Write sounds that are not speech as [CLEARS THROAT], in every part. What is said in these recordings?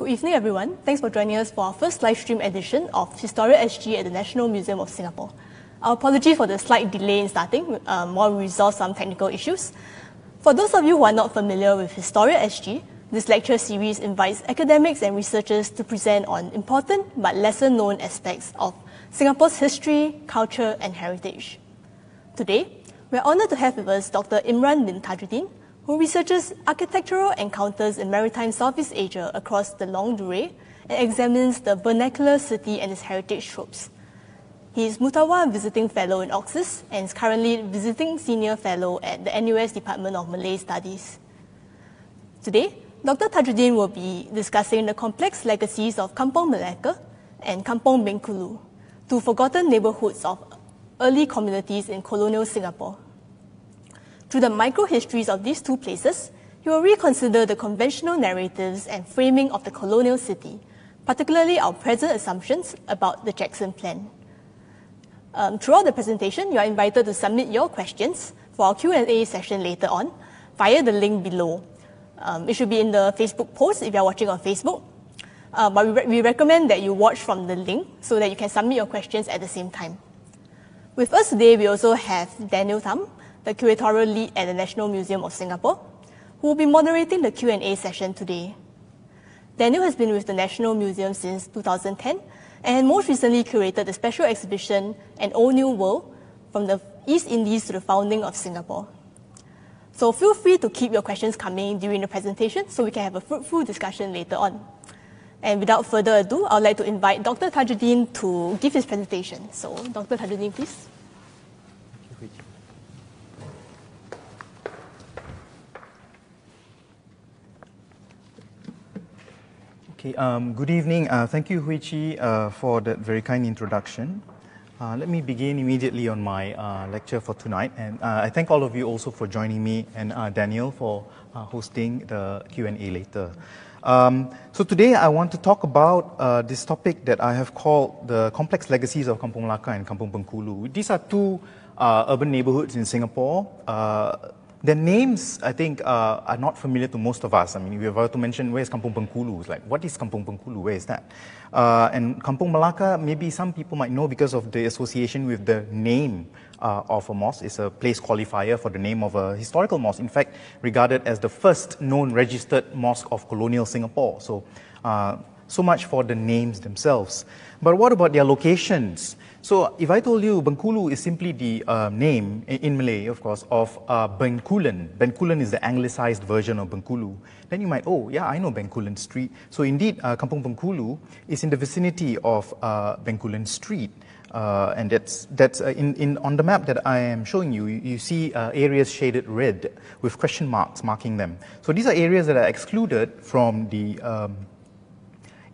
Good evening, everyone. Thanks for joining us for our first live stream edition of Historia SG at the National Museum of Singapore. Our apology for the slight delay in starting, um, while we resolve some technical issues. For those of you who are not familiar with Historia SG, this lecture series invites academics and researchers to present on important but lesser known aspects of Singapore's history, culture, and heritage. Today, we're honored to have with us Dr. Imran bin Tajudeen, who researches architectural encounters in maritime Southeast Asia across the Longue Durée and examines the vernacular city and its heritage tropes. He is Mutawa Visiting Fellow in Oxus and is currently Visiting Senior Fellow at the NUS Department of Malay Studies. Today, Dr. Tajudeen will be discussing the complex legacies of Kampong Melaka and Kampong Bengkulu, two forgotten neighborhoods of early communities in colonial Singapore. Through the micro-histories of these two places, you will reconsider the conventional narratives and framing of the colonial city, particularly our present assumptions about the Jackson Plan. Um, throughout the presentation, you are invited to submit your questions for our Q&A session later on via the link below. Um, it should be in the Facebook post if you are watching on Facebook. Uh, but we, re- we recommend that you watch from the link so that you can submit your questions at the same time. With us today, we also have Daniel Tham, the curatorial lead at the National Museum of Singapore, who will be moderating the Q&A session today. Daniel has been with the National Museum since 2010 and most recently curated the special exhibition An Old New World from the East Indies to the Founding of Singapore. So feel free to keep your questions coming during the presentation so we can have a fruitful discussion later on. And without further ado, I'd like to invite Dr. Tajudeen to give his presentation. So, Dr. Tajudeen, please. Okay, um, good evening. Uh, thank you, Hui Chi, uh, for that very kind introduction. Uh, let me begin immediately on my uh, lecture for tonight, and uh, I thank all of you also for joining me and uh, Daniel for hosting the Q&A later. Um, so today I want to talk about this topic that I have called the complex legacies of Kampung Melaka and Kampung Bengkulu. These are two urban neighborhoods in Singapore the names, I think, uh, are not familiar to most of us. I mean, we have to mention where is Kampung Bengkulu. It's like, what is Kampung Bengkulu? Where is that? Uh, and Kampung Melaka, maybe some people might know because of the association with the name uh, of a mosque. It's a place qualifier for the name of a historical mosque. In fact, regarded as the first known registered mosque of colonial Singapore. So, uh, so much for the names themselves. But what about their locations? So if I told you Bengkulu is simply the uh, name in Malay, of course, of uh, Bencoolen. Bencoolen is the anglicized version of Bengkulu. Then you might, oh, yeah, I know Bencoolen Street. So indeed, uh, Kampung Bengkulu is in the vicinity of uh, Bencoolen Street. Uh, and that's, that's uh, in, in, on the map that I am showing you, you, you see uh, areas shaded red with question marks marking them. So these are areas that are excluded from the um,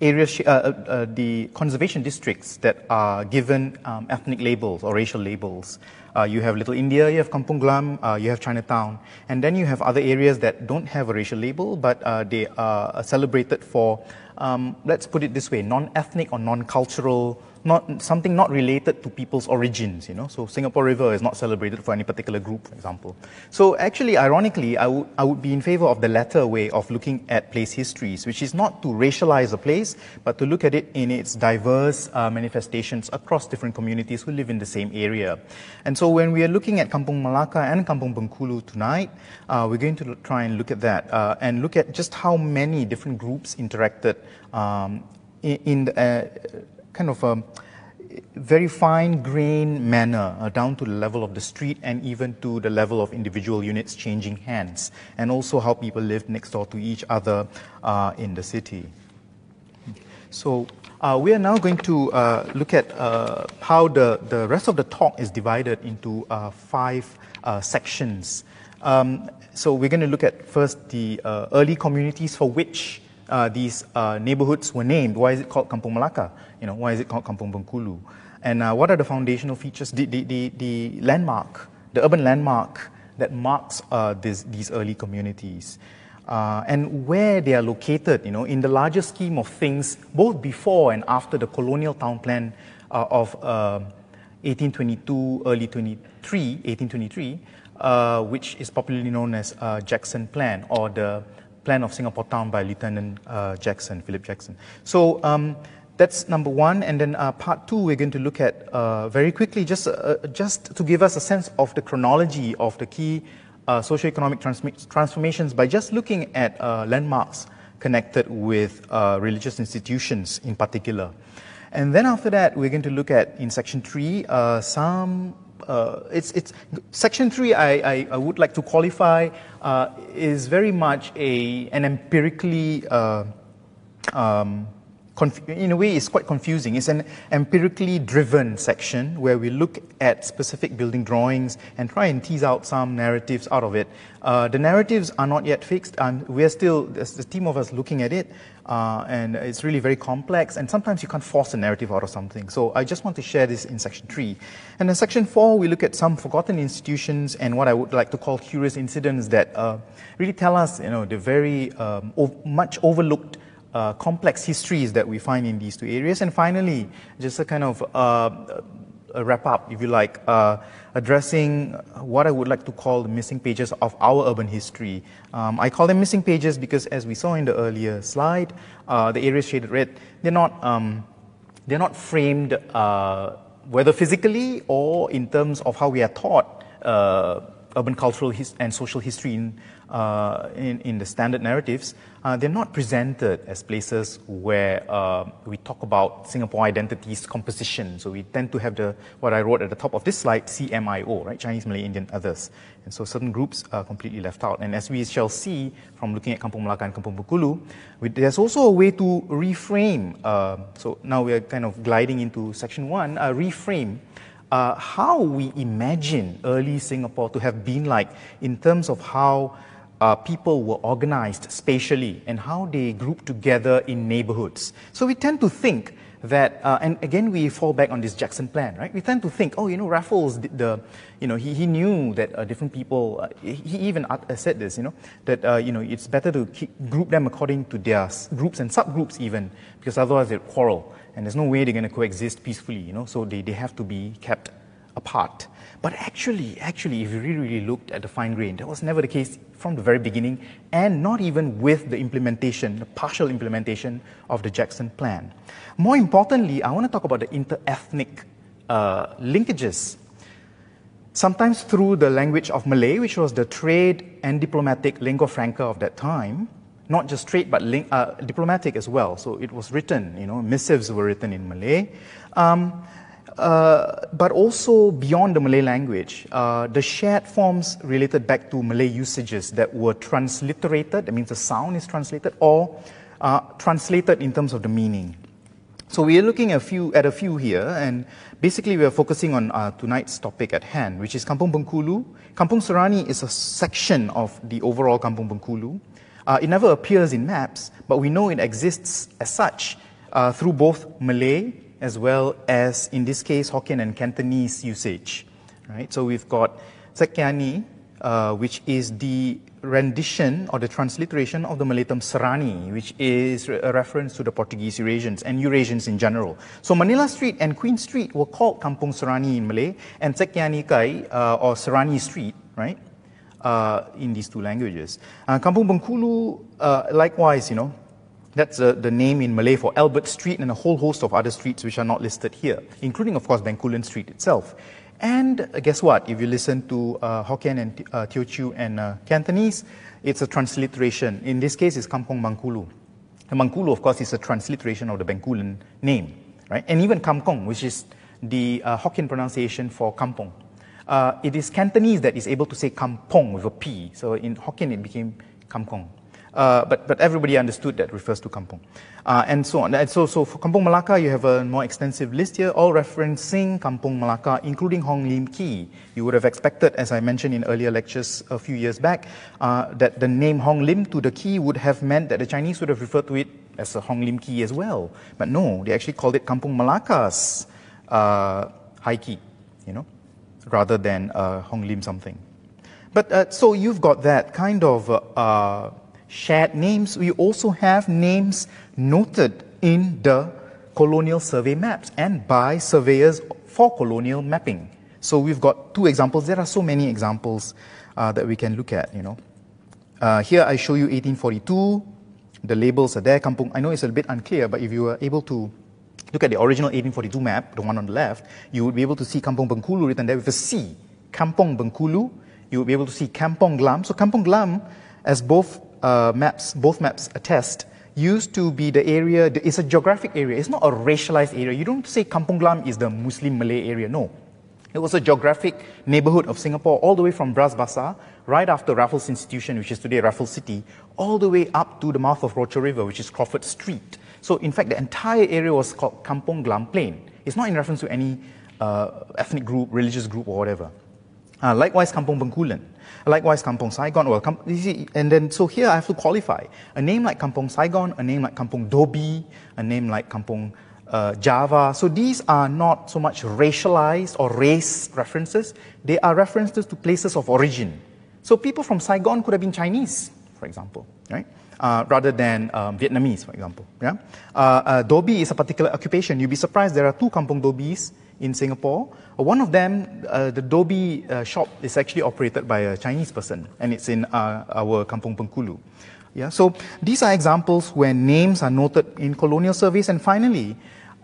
areas, uh, uh, uh, the conservation districts that are given um, ethnic labels or racial labels. Uh, you have Little India, you have Kampung Glam, uh, you have Chinatown, and then you have other areas that don't have a racial label, but uh, they are celebrated for, um, let's put it this way, non-ethnic or non-cultural not something not related to people's origins, you know. So Singapore River is not celebrated for any particular group, for example. So actually, ironically, I would I would be in favor of the latter way of looking at place histories, which is not to racialize a place, but to look at it in its diverse uh, manifestations across different communities who live in the same area. And so when we are looking at Kampung Melaka and Kampung Bengkulu tonight, uh, we're going to try and look at that uh, and look at just how many different groups interacted um, in, in the, uh, kind of a very fine grained manner uh, down to the level of the street and even to the level of individual units changing hands, and also how people lived next door to each other uh, in the city. So uh, we are now going to uh, look at uh, how the, the rest of the talk is divided into uh, five sections. Um, so we're going to look at first the early communities for which these neighborhoods were named. Why is it called Kampung Melaka? You know, why is it called Kampung Bengkulu? And uh, what are the foundational features, the, the, the, the, landmark, the urban landmark that marks uh, this, these early communities? Uh, and where they are located, you know, in the larger scheme of things, both before and after the colonial town plan uh, of 1822, early 23, 1823, which is popularly known as Jackson Plan or the plan of Singapore town by Lieutenant uh, Jackson, Philip Jackson. So um, that's number one. And then uh, part two, we're going to look at uh, very quickly, just, uh, just to give us a sense of the chronology of the key uh, socioeconomic transform- transformations by just looking at uh, landmarks connected with uh, religious institutions in particular. And then after that, we're going to look at, in section three, some uh, it's, it's, section three, I, I, I, would like to qualify, uh, is very much a, an empirically uh, um, in a way, it's quite confusing. It's an empirically driven section where we look at specific building drawings and try and tease out some narratives out of it. Uh, the narratives are not yet fixed, and we're still, there's a team of us looking at it, uh, and it's really very complex, and sometimes you can't force a narrative out of something. So I just want to share this in section three. And in section four, we look at some forgotten institutions and what I would like to call curious incidents that uh, really tell us, you know, the very um, much overlooked uh, complex histories that we find in these two areas. And finally, just a kind of uh, a wrap up, if you like, uh, addressing what I would like to call the missing pages of our urban history. Um, I call them missing pages because, as we saw in the earlier slide, uh, the areas shaded red, they're not, um, they're not framed uh, whether physically or in terms of how we are taught uh, urban cultural and social history in uh, in, in, the standard narratives, uh, they're not presented as places where uh, we talk about Singapore identity's composition. So we tend to have the what I wrote at the top of this slide, CMIO, right? Chinese, Malay, Indian, others. And so certain groups are completely left out. And as we shall see from looking at Kampung Melaka and Kampung Bengkulu, there's also a way to reframe. Uh, so now we're kind of gliding into section one, uh, reframe uh, how we imagine early Singapore to have been like in terms of how uh, people were organized spatially and how they grouped together in neighborhoods. So we tend to think that, uh, and again we fall back on this Jackson plan, right? We tend to think, oh, you know, Raffles, the, you know, he, he knew that uh, different people, uh, he even uh, said this, you know, that, uh, you know, it's better to keep, group them according to their groups and subgroups even, because otherwise they'll quarrel, and there's no way they're going to coexist peacefully, you know, so they, they have to be kept apart. But actually, actually, if you really, really looked at the fine grain, that was never the case from the very beginning, and not even with the implementation, the partial implementation of the Jackson Plan. More importantly, I want to talk about the inter-ethnic uh, linkages. Sometimes through the language of Malay, which was the trade and diplomatic lingua franca of that time, not just trade but ling- uh, diplomatic as well. So it was written, you know, missives were written in Malay. Um, uh, but also beyond the Malay language, uh, the shared forms related back to Malay usages that were transliterated, that means the sound is translated, or uh, translated in terms of the meaning. So we are looking a few, at a few here, and basically we are focusing on uh, tonight's topic at hand, which is Kampung Bengkulu. Kampung Serani is a section of the overall Kampung Bengkulu. Uh, it never appears in maps, but we know it exists as such uh, through both Malay as well as, in this case, Hokkien and Cantonese usage. Right? So we've got Sekiani, uh, which is the rendition or the transliteration of the Malay term Serani, which is a reference to the Portuguese Eurasians and Eurasians in general. So Manila Street and Queen Street were called Kampung Serani in Malay, and Sekiani Kai, uh, or Serani Street, right, uh, in these two languages. Uh, Kampung Bengkulu, uh, likewise, you know, that's uh, the name in Malay for Albert Street and a whole host of other streets which are not listed here, including, of course, Bencoolen Street itself. And uh, guess what? If you listen to uh, Hokkien and uh, Teochew and uh, Cantonese, it's a transliteration. In this case, it's Kampong Mangkulu. And Mangkulu, of course, is a transliteration of the Bencoolen name, right? And even Kampong, which is the uh, Hokkien pronunciation for Kampong. Uh, it is Cantonese that is able to say Kampong with a P. So in Hokkien, it became Kampong. Uh, but, but everybody understood that refers to kampong. Uh, and so on. And so, so for kampong Melaka, you have a more extensive list here, all referencing kampong Melaka, including Hong Lim Ki. You would have expected, as I mentioned in earlier lectures a few years back, uh, that the name Hong Lim to the Ki would have meant that the Chinese would have referred to it as a Hong Lim Ki as well. But no, they actually called it kampong Melaka's uh, High Ki, you know, rather than uh, Hong Lim something. But uh, so you've got that kind of uh, shared names, we also have names noted in the colonial survey maps and by surveyors for colonial mapping. So we've got two examples. There are so many examples uh, that we can look at, you know. Uh, here I show you 1842. The labels are there. Kampung, I know it's a bit unclear, but if you were able to look at the original 1842 map, the one on the left, you would be able to see Kampong Bengkulu written there with a C. Kampong Bengkulu. You would be able to see Kampong Glam. So Kampong Glam, as both uh, maps, both maps attest, used to be the area, it's a geographic area. It's not a racialized area. You don't say Kampong Glam is the Muslim Malay area. No. It was a geographic neighborhood of Singapore all the way from Bras Basah, right after Raffles Institution, which is today Raffles City, all the way up to the mouth of Rochor River, which is Crawford Street. So in fact, the entire area was called Kampong Glam Plain. It's not in reference to any uh, ethnic group, religious group, or whatever. Uh, likewise, Kampong Bencoolen. Likewise, Kampong Saigon. Well, Kamp- see, and then so here I have to qualify. A name like Kampong Saigon, a name like Kampong Dobi, a name like Kampong uh, Java. So these are not so much racialized or race references. They are references to places of origin. So people from Saigon could have been Chinese, for example, right? Uh, rather than um, Vietnamese, for example. Yeah? Uh, uh, Dobi is a particular occupation. You'd be surprised there are two Kampong Dobis in Singapore. Uh, one of them, uh, the Dobi uh, shop, is actually operated by a Chinese person, and it's in our Kampong Bengkulu. Yeah, so these are examples where names are noted in colonial surveys. And finally,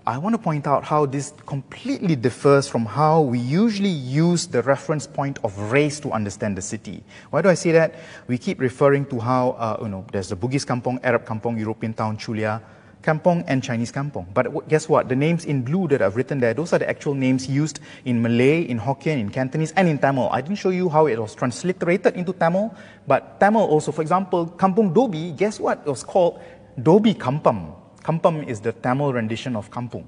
I want to point out how this completely differs from how we usually use the reference point of race to understand the city. Why do I say that? We keep referring to how, uh, you know, there's the Bugis Kampong, Arab Kampong, European town, Chulia, Kampong and Chinese Kampong. But guess what? The names in blue that I've written there, those are the actual names used in Malay, in Hokkien, in Cantonese, and in Tamil. I didn't show you how it was transliterated into Tamil, but Tamil also, for example, Kampong Dobi, guess what? It was called Dobi Kampam. Kampam is the Tamil rendition of Kampung.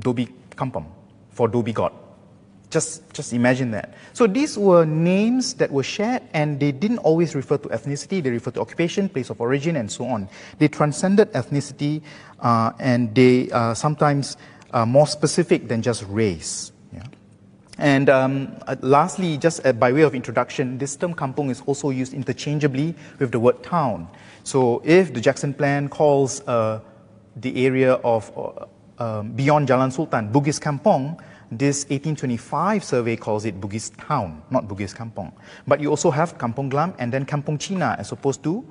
Dobi Kampam, for Dobi God. Just, just imagine that. So these were names that were shared, and they didn't always refer to ethnicity. They referred to occupation, place of origin, and so on. They transcended ethnicity, uh, and they uh, sometimes uh, more specific than just race. Yeah? And um, uh, lastly, just uh, by way of introduction, this term kampung is also used interchangeably with the word town. So if the Jackson Plan calls uh, the area of um, beyond Jalan Sultan, Bugis Kampong, this 1825 survey calls it Bugis Town, not Bugis Kampong. But you also have Kampong Glam and then Kampong China as opposed to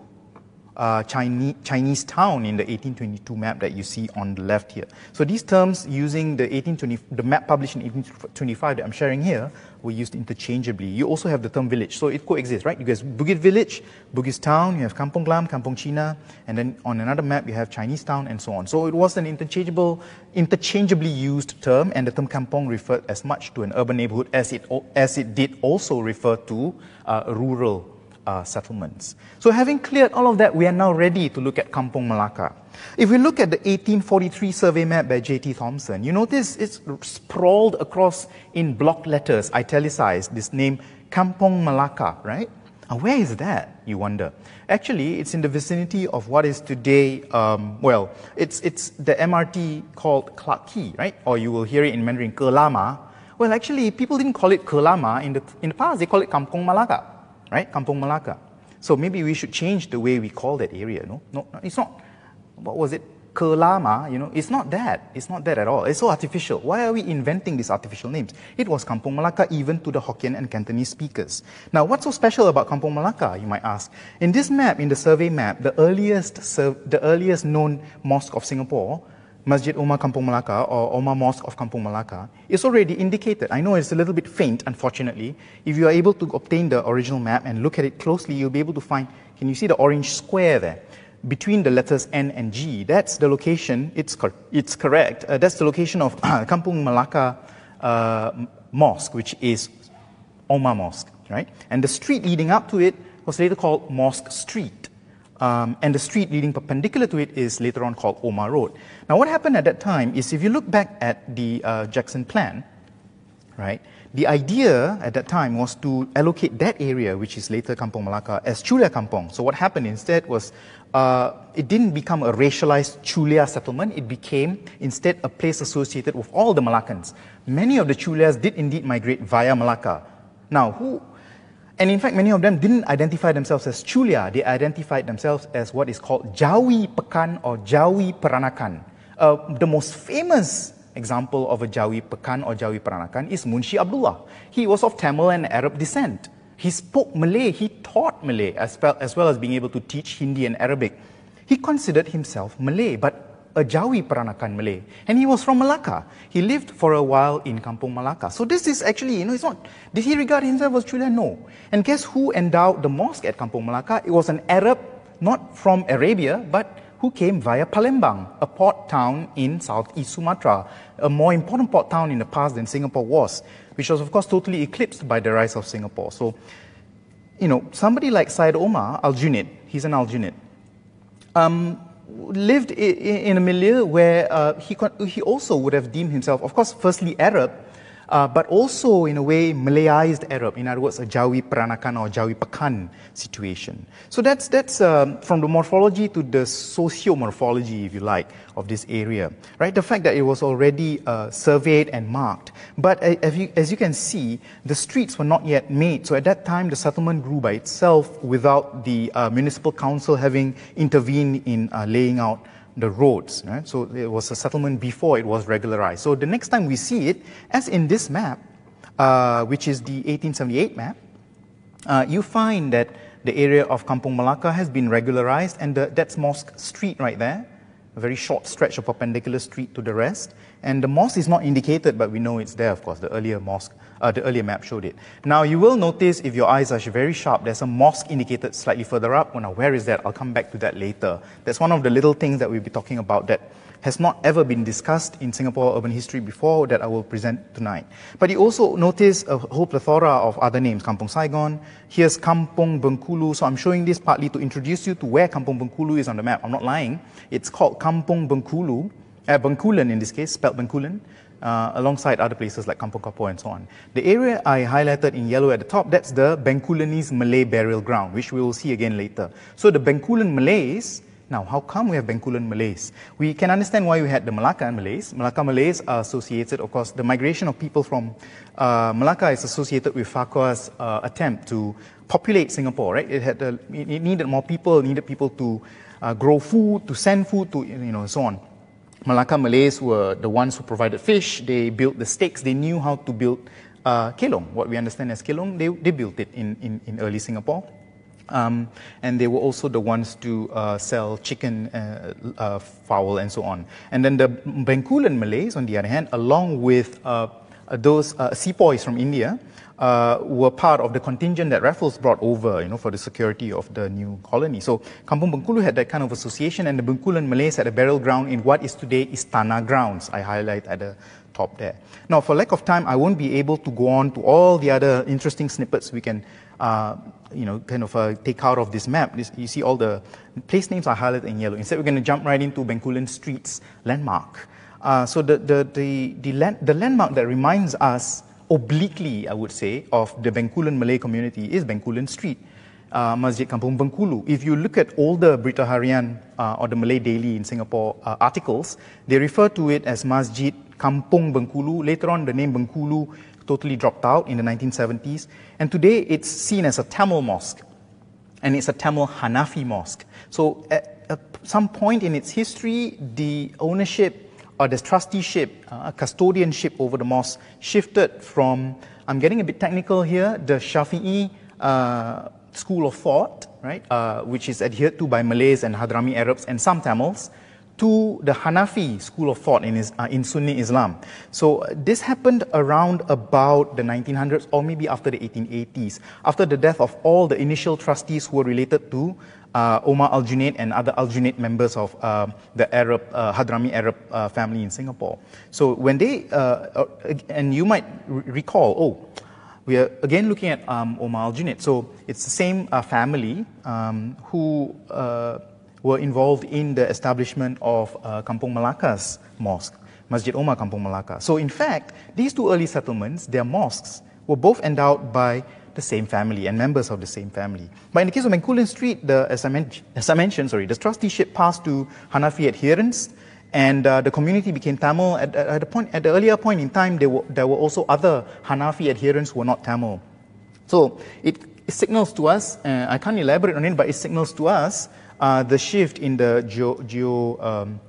uh, Chinese, Chinese town in the 1822 map that you see on the left here. So these terms using the 1820, the map published in 1825 that I'm sharing here were used interchangeably. You also have the term village, so it coexists, right? You guys Bugis village, Bugis town, you have Kampong Glam, Kampong China, and then on another map you have Chinese town and so on. So it was an interchangeable, interchangeably used term, and the term Kampong referred as much to an urban neighborhood as it, as it did also refer to uh, rural uh, settlements. So, having cleared all of that, we are now ready to look at Kampong Malacca. If we look at the 1843 survey map by J.T. Thomson, you notice it's sprawled across in block letters, italicized, this name Kampong Malacca, right? Now, where is that, you wonder? Actually, it's in the vicinity of what is today, um, well, it's, it's the MRT called Clarke Quay, right? Or you will hear it in Mandarin, Kelama. Well, actually, people didn't call it Kelama in the, in the past, they call it Kampong Malacca right? Kampung Malacca. So maybe we should change the way we call that area. No, no, it's not. What was it? Kelama, you know, it's not that. It's not that at all. It's so artificial. Why are we inventing these artificial names? It was Kampung Malacca even to the Hokkien and Cantonese speakers. Now, what's so special about Kampung Malacca, you might ask? In this map, in the survey map, the earliest, the earliest known mosque of Singapore Masjid Omar Kampung Malacca or Omar Mosque of Kampung Malacca is already indicated. I know it's a little bit faint, unfortunately. If you are able to obtain the original map and look at it closely, you'll be able to find, can you see the orange square there? Between the letters N and G, that's the location, it's, cor- it's correct, uh, that's the location of [COUGHS] Kampung Malacca uh, Mosque, which is Omar Mosque, right? And the street leading up to it was later called Mosque Street. Um, and the street leading perpendicular to it is later on called Omar Road. Now, what happened at that time is if you look back at the uh, Jackson plan, right, the idea at that time was to allocate that area, which is later Kampong Malacca, as Chulia Kampong. So, what happened instead was uh, it didn't become a racialized Chulia settlement, it became instead a place associated with all the Malaccans. Many of the Chulias did indeed migrate via Malacca. Now, who, and in fact, many of them didn't identify themselves as Chulia. They identified themselves as what is called Jawi Pekan or Jawi Peranakan. Uh, the most famous example of a Jawi Pekan or Jawi Peranakan is Munshi Abdullah. He was of Tamil and Arab descent. He spoke Malay, he taught Malay, as well, as well as being able to teach Hindi and Arabic. He considered himself Malay, but a Jawi Peranakan Malay. And he was from Malacca. He lived for a while in Kampung Malacca. So this is actually, you know, it's not, did he regard himself as Chulia? No. And guess who endowed the mosque at Kampung Malacca? It was an Arab, not from Arabia, but who came via Palembang, a port town in southeast Sumatra, a more important port town in the past than Singapore was, which was, of course, totally eclipsed by the rise of Singapore. So, you know, somebody like Syed Omar Al Junied, he's an Al Junied, um, lived in a milieu where uh, he, he also would have deemed himself, of course, firstly Arab, uh, but also in a way Malayized Arab, in other words, a Jawi Peranakan or Jawi Pekan situation. So that's, that's um, from the morphology to the socio-morphology, if you like, of this area, right? The fact that it was already uh, surveyed and marked. But uh, as, you, as you can see, the streets were not yet made. So at that time, the settlement grew by itself without the uh, municipal council having intervened in uh, laying out the roads. Right? So it was a settlement before it was regularized. So the next time we see it, as in this map, uh, which is the 1878 map, uh, you find that the area of Kampung Malacca has been regularized, and the, that's Mosque Street right there, a very short stretch of perpendicular street to the rest. And the mosque is not indicated, but we know it's there, of course, the earlier mosque uh, the earlier map showed it. Now you will notice if your eyes are very sharp, there's a mosque indicated slightly further up. Well, now where is that? I'll come back to that later. That's one of the little things that we'll be talking about that has not ever been discussed in Singapore urban history before that I will present tonight. But you also notice a whole plethora of other names. Kampung Saigon, here's Kampung Bengkulu. So I'm showing this partly to introduce you to where Kampung Bengkulu is on the map. I'm not lying. It's called Kampung Bengkulu, uh, Bencoolen in this case, spelled Bencoolen uh, alongside other places like Kampung Kapor and so on. The area I highlighted in yellow at the top, that's the Bengkulenese Malay burial ground, which we will see again later. So the Bencoolen Malays, now how come we have Bencoolen Malays? We can understand why we had the Malacca Malays. Malacca Malays are associated, of course, the migration of people from uh, Malacca is associated with Farquhar's uh, attempt to populate Singapore, right? It, had, it needed more people, needed people to uh, grow food, to send food, to, you know, so on. Malacca Malays were the ones who provided fish. They built the stakes. They knew how to build uh, kelong, what we understand as kelong. They, they built it in, in, in early Singapore. Um, and they were also the ones to uh, sell chicken, uh, uh, fowl, and so on. And then the Bencoolen Malays, on the other hand, along with uh, those uh, sepoys from India, uh, were part of the contingent that Raffles brought over, you know, for the security of the new colony. So Kampung Bengkulu had that kind of association, and the Bencoolen Malays had a burial ground in what is today Istana grounds. I highlight at the top there. Now, for lack of time, I won't be able to go on to all the other interesting snippets we can, uh, you know, kind of uh, take out of this map. This, you see all the place names are highlighted in yellow. Instead, we're going to jump right into Bencoolen Street's landmark. Uh, so the, the, the, the, land, the landmark that reminds us obliquely, I would say, of the Bencoolen Malay community is Bencoolen Street, uh, Masjid Kampung Bengkulu. If you look at all the Berita Harian uh, or the Malay Daily in Singapore uh, articles, they refer to it as Masjid Kampung Bengkulu. Later on, the name Bengkulu totally dropped out in the 1970s. And today, it's seen as a Tamil mosque. And it's a Tamil Hanafi mosque. So at, at some point in its history, the ownership or the trusteeship, uh, custodianship over the mosque shifted from, I'm getting a bit technical here, the Shafi'i uh, school of thought, right, uh, which is adhered to by Malays and Hadrami Arabs and some Tamils, to the Hanafi school of thought in, uh, in Sunni Islam. So uh, this happened around about the 1900s or maybe after the 1880s, after the death of all the initial trustees who were related to Omar Al Junied and other Al Junied members of uh, the Arab, uh, Hadrami Arab uh, family in Singapore. So when they, uh, uh, and you might recall, oh, we are again looking at um, Omar Al Junied. So it's the same family um, who were involved in the establishment of Kampung Malacca's mosque, Masjid Omar Kampung Malacca. So in fact, these two early settlements, their mosques, were both endowed by the same family and members of the same family. But in the case of Bencoolen Street, the, as, I men- as I mentioned, sorry, the trusteeship passed to Hanafi adherents, and uh, the community became Tamil. At, at, point, at the earlier point in time, there were, there were also other Hanafi adherents who were not Tamil. So it, it signals to us, uh, I can't elaborate on it, but it signals to us uh, the shift in the geo, geo um,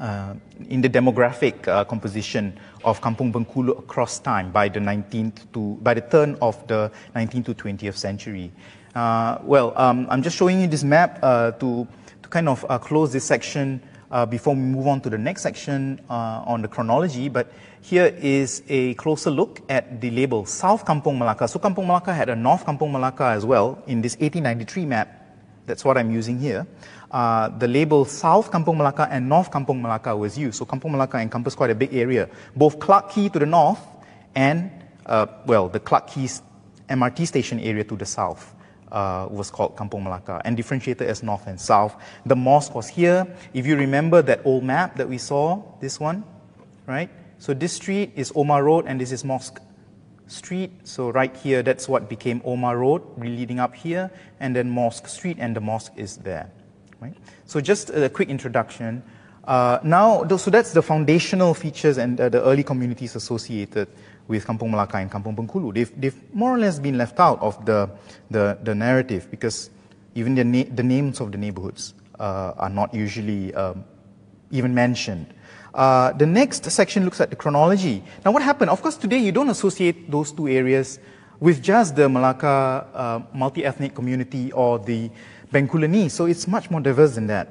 uh, in the demographic uh, composition of Kampung Bengkulu across time by the 19th to by the turn of the 19th to 20th century. Uh, well, um, I'm just showing you this map uh, to to kind of uh, close this section uh, before we move on to the next section on the chronology. But here is a closer look at the label South Kampung Malacca. So Kampung Malacca had a North Kampung Malacca as well in this 1893 map. That's what I'm using here uh, the label South Kampung Malacca and North Kampung Malacca was used. So Kampung Malacca encompassed quite a big area. Both Clarke Quay to the north and, uh, well, the Clarke Quay MRT station area to the south. Uh, was called Kampung Malacca and differentiated as north and south. The mosque was here. If you remember that old map that we saw, this one, right? So this street is Omar Road and this is Mosque Street. So right here, that's what became Omar Road, leading up here, and then Mosque Street, and the mosque is there. Right? So just a quick introduction. Uh, now, so that's the foundational features and uh, the early communities associated with Kampung Malacca and Kampung Bengkulu. They've, they've more or less been left out of the, the, the narrative because even the, na- the names of the neighborhoods uh, are not usually um, even mentioned. Uh, the next section looks at the chronology. Now, what happened? Of course, today you don't associate those two areas with just the Malacca uh, multi ethnic community or the Bengkulanese. So it's much more diverse than that.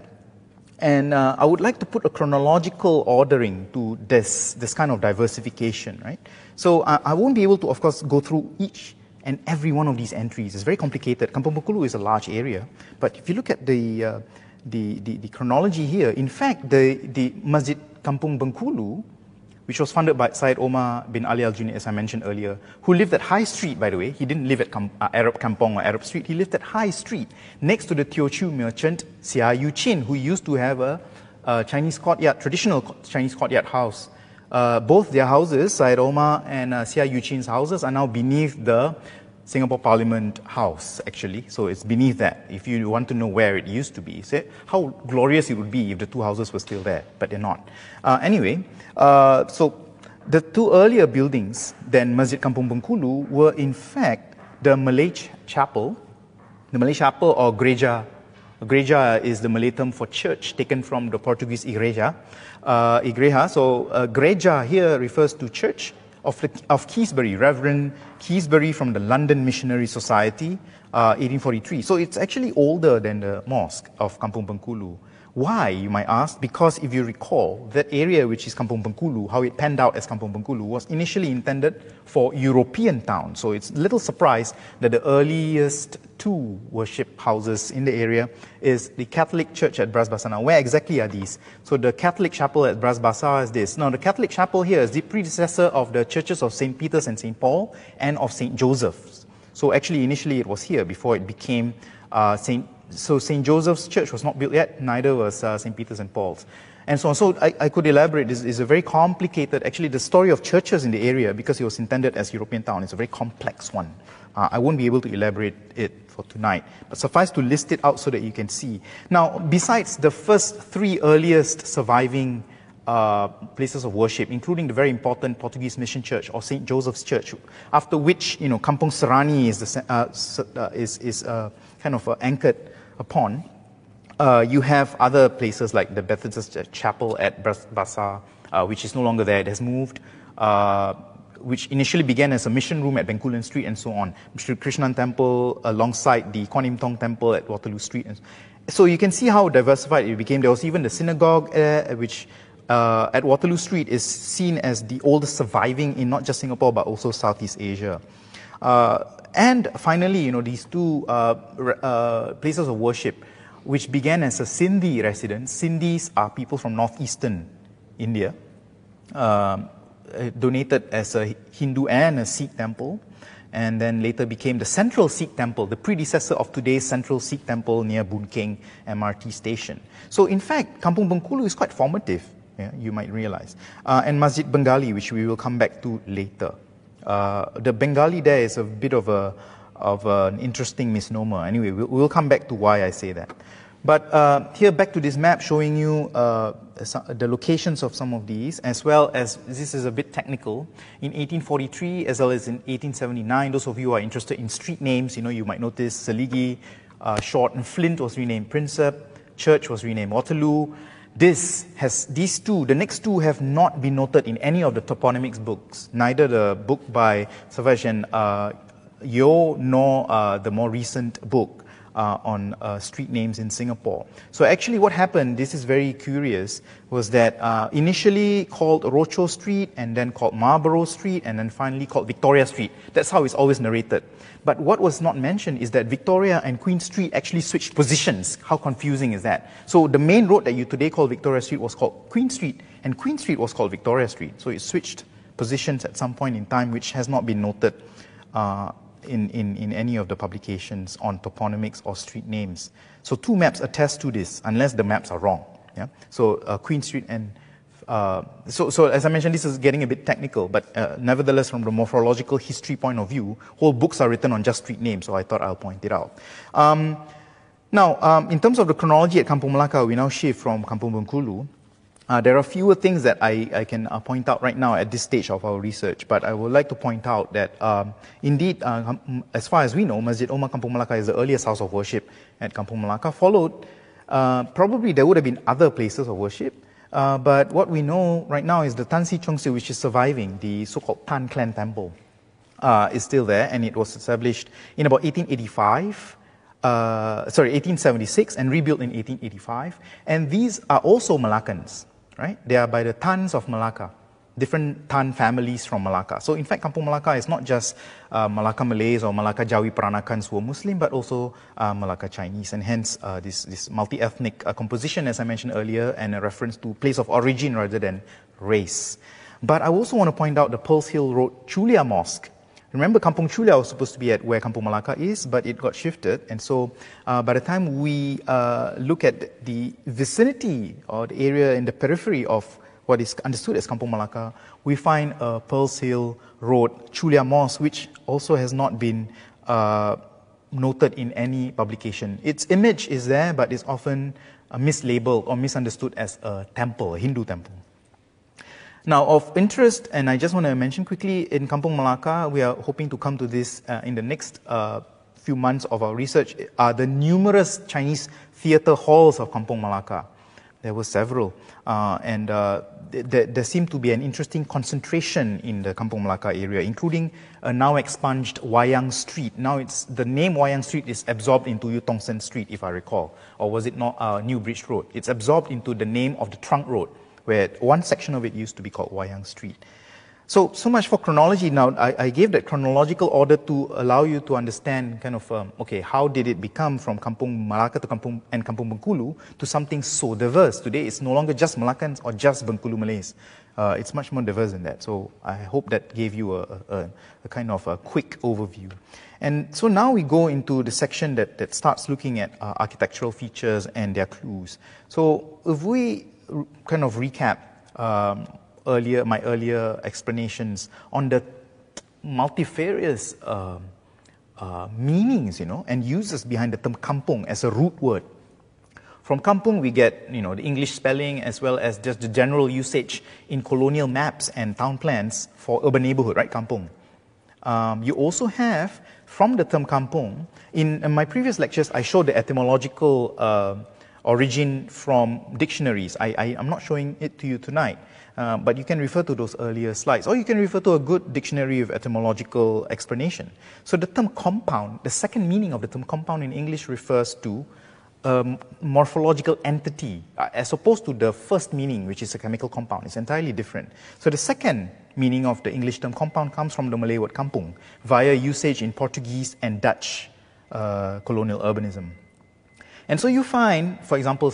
And uh, I would like to put a chronological ordering to this, this kind of diversification, right? So uh, I won't be able to, of course, go through each and every one of these entries. It's very complicated. Kampung Bengkulu is a large area. But if you look at the, uh, the, the, the, chronology here, in fact, the, the Masjid Kampung Bengkulu which was funded by Syed Omar bin Ali Al Junied, as I mentioned earlier, who lived at High Street, by the way. He didn't live at uh, Arab Kampong or Arab Street. He lived at High Street, next to the Teochew merchant Eu Chin, who used to have a, a Chinese courtyard, traditional Chinese courtyard house. Uh, both their houses, Syed Omar and uh, Eu Chin's houses, are now beneath the Singapore Parliament House, actually. So it's beneath that. If you want to know where it used to be, say how glorious it would be if the two houses were still there, but they're not. Uh, anyway, uh, so the two earlier buildings than Masjid Kampung Bengkulu were in fact the Malay Chapel, the Malay Chapel or Gereja. Gereja is the Malay term for church, taken from the Portuguese igreja. Uh, igreja. So uh, Gereja here refers to church, of, the, of Reverend Keasberry from the London Missionary Society, uh, 1843. So it's actually older than the mosque of Kampung Bengkulu. Why, you might ask? Because if you recall, that area which is Kampung Bengkulu, how it panned out as Kampung Bengkulu, was initially intended for European towns. So it's little surprise that the earliest two worship houses in the area is the Catholic Church at Bras. Now, where exactly are these? So the Catholic Chapel at Bras is this. Now, the Catholic Chapel here is the predecessor of the churches of St. Peter's and St. Paul and of St. Joseph's. So actually, initially it was here before it became uh, St so St. Joseph's Church was not built yet, neither was uh, St. Peter's and Paul's. And so on. So I, I could elaborate. This is a very complicated, actually, the story of churches in the area, because it was intended as European town, it's a very complex one. Uh, I won't be able to elaborate it for tonight, but suffice to list it out so that you can see. Now, besides the first three earliest surviving uh, places of worship, including the very important Portuguese Mission Church or St. Joseph's Church, after which, you know, Kampung Serani is, the, uh, uh, is, is uh, kind of anchored upon, uh, you have other places like the Bethesda Chapel at Basah, uh, which is no longer there. It has moved, uh, which initially began as a mission room at Bencoolen Street and so on. Sri Krishnan Temple alongside the Kwan Im Tong Temple at Waterloo Street. So you can see how diversified it became. There was even the synagogue, uh, which uh, at Waterloo Street is seen as the oldest surviving in not just Singapore but also Southeast Asia. And finally, you know, these two uh, uh, places of worship, which began as a Sindhi residence. Sindhis are people from northeastern India, um, uh, donated as a Hindu and a Sikh temple, and then later became the Central Sikh Temple, the predecessor of today's Central Sikh Temple near Boon Keng MRT station. So, in fact, Kampung Bengkulu is quite formative, yeah, you might realize. Uh, and Masjid Bengali, which we will come back to later. Uh, the Bengali there is a bit of a of an interesting misnomer. Anyway, we'll, we'll come back to why I say that. But uh, here, back to this map showing you uh, the locations of some of these, as well as this is a bit technical. In 1843, as well as in 1879, those of you who are interested in street names, you know, you might notice Seligi, uh, Short and Flint was renamed Prinsep, Church was renamed Waterloo, this has, these two, the next two have not been noted in any of the toponymics books, neither the book by Savage and uh, Yeoh nor uh, the more recent book uh, on uh, street names in Singapore. So actually what happened, this is very curious, was that uh, initially called Rochor Street and then called Marlborough Street and then finally called Victoria Street. That's how it's always narrated. But what was not mentioned is that Victoria and Queen Street actually switched positions. How confusing is that? So the main road that you today call Victoria Street was called Queen Street and Queen Street was called Victoria Street. So it switched positions at some point in time which has not been noted uh, in, in, in any of the publications on toponymics or street names. So two maps attest to this, unless the maps are wrong. Yeah? So uh, Queen Street and uh, so, so as I mentioned, this is getting a bit technical, but uh, nevertheless, from the morphological history point of view, whole books are written on just street names, so I thought I'll point it out. Um, now, um, in terms of the chronology at Kampung Melaka, we now shift from Kampung Bengkulu uh, there are fewer things that I, I can uh, point out right now at this stage of our research, but I would like to point out that um, indeed, uh, as far as we know, Masjid Omar Kampung Melaka is the earliest house of worship at Kampung Melaka, followed, uh, probably there would have been other places of worship, uh, but what we know right now is the Tan Si Chung Si, which is surviving, the so-called Tan Clan Temple, uh, is still there, and it was established in about 1885. Uh, sorry, 1876 and rebuilt in 1885. And these are also Malaccans right? They are by the Tans of Malacca, different Tan families from Malacca. So in fact, Kampung Malacca is not just uh, Malacca Malays or Malacca Jawi Peranakans who are Muslim, but also uh, Malacca Chinese, and hence uh, this, this multi-ethnic uh, composition, as I mentioned earlier, and a reference to place of origin rather than race. But I also want to point out the Pearls Hill Road Chulia Mosque, Remember, Kampung Chulia was supposed to be at where Kampung Malacca is, but it got shifted. And so uh, by the time we uh, look at the vicinity or the area in the periphery of what is understood as Kampung Malaka, we find a Pearls Hill Road Chulia Mosque, which also has not been uh, noted in any publication. Its image is there, but it's often uh, mislabeled or misunderstood as a temple, a Hindu temple. Now, of interest, and I just want to mention quickly, in Kampung Malaka, we are hoping to come to this uh, in the next uh, few months of our research, are the numerous Chinese theater halls of Kampung Malaka. There were several, uh, and uh, there, there seemed to be an interesting concentration in the Kampung Malaka area, including a now expunged Wayang Street. Now, it's the name Wayang Street is absorbed into Eu Tong Sen Street, if I recall, or was it not uh, New Bridge Road? It's absorbed into the name of the trunk road where one section of it used to be called Wayang Street. So, so much for chronology. Now, I, I gave that chronological order to allow you to understand kind of, um, okay, how did it become from Kampung Malaka to Kampung and Kampung Bengkulu to something so diverse? Today, it's no longer just Malaccans or just Bengkulu Malays. Uh, it's much more diverse than that. So, I hope that gave you a, a, a kind of a quick overview. And so now we go into the section that, that starts looking at uh, architectural features and their clues. So, if we kind of recap um, earlier my earlier explanations on the multifarious uh, uh, meanings, you know, and uses behind the term kampung as a root word. From kampung, we get, you know, the English spelling as well as just the general usage in colonial maps and town plans for urban neighborhood, right? Kampung. Um, you also have, from the term kampung, in, in, my previous lectures, I showed the etymological uh, origin from dictionaries. I, I, am not showing it to you tonight, uh, but you can refer to those earlier slides, or you can refer to a good dictionary of etymological explanation. So the term compound, the second meaning of the term compound in English refers to a morphological entity, uh, as opposed to the first meaning, which is a chemical compound. It's entirely different. So the second meaning of the English term compound comes from the Malay word kampung, via usage in Portuguese and Dutch uh, colonial urbanism. And so you find, for example,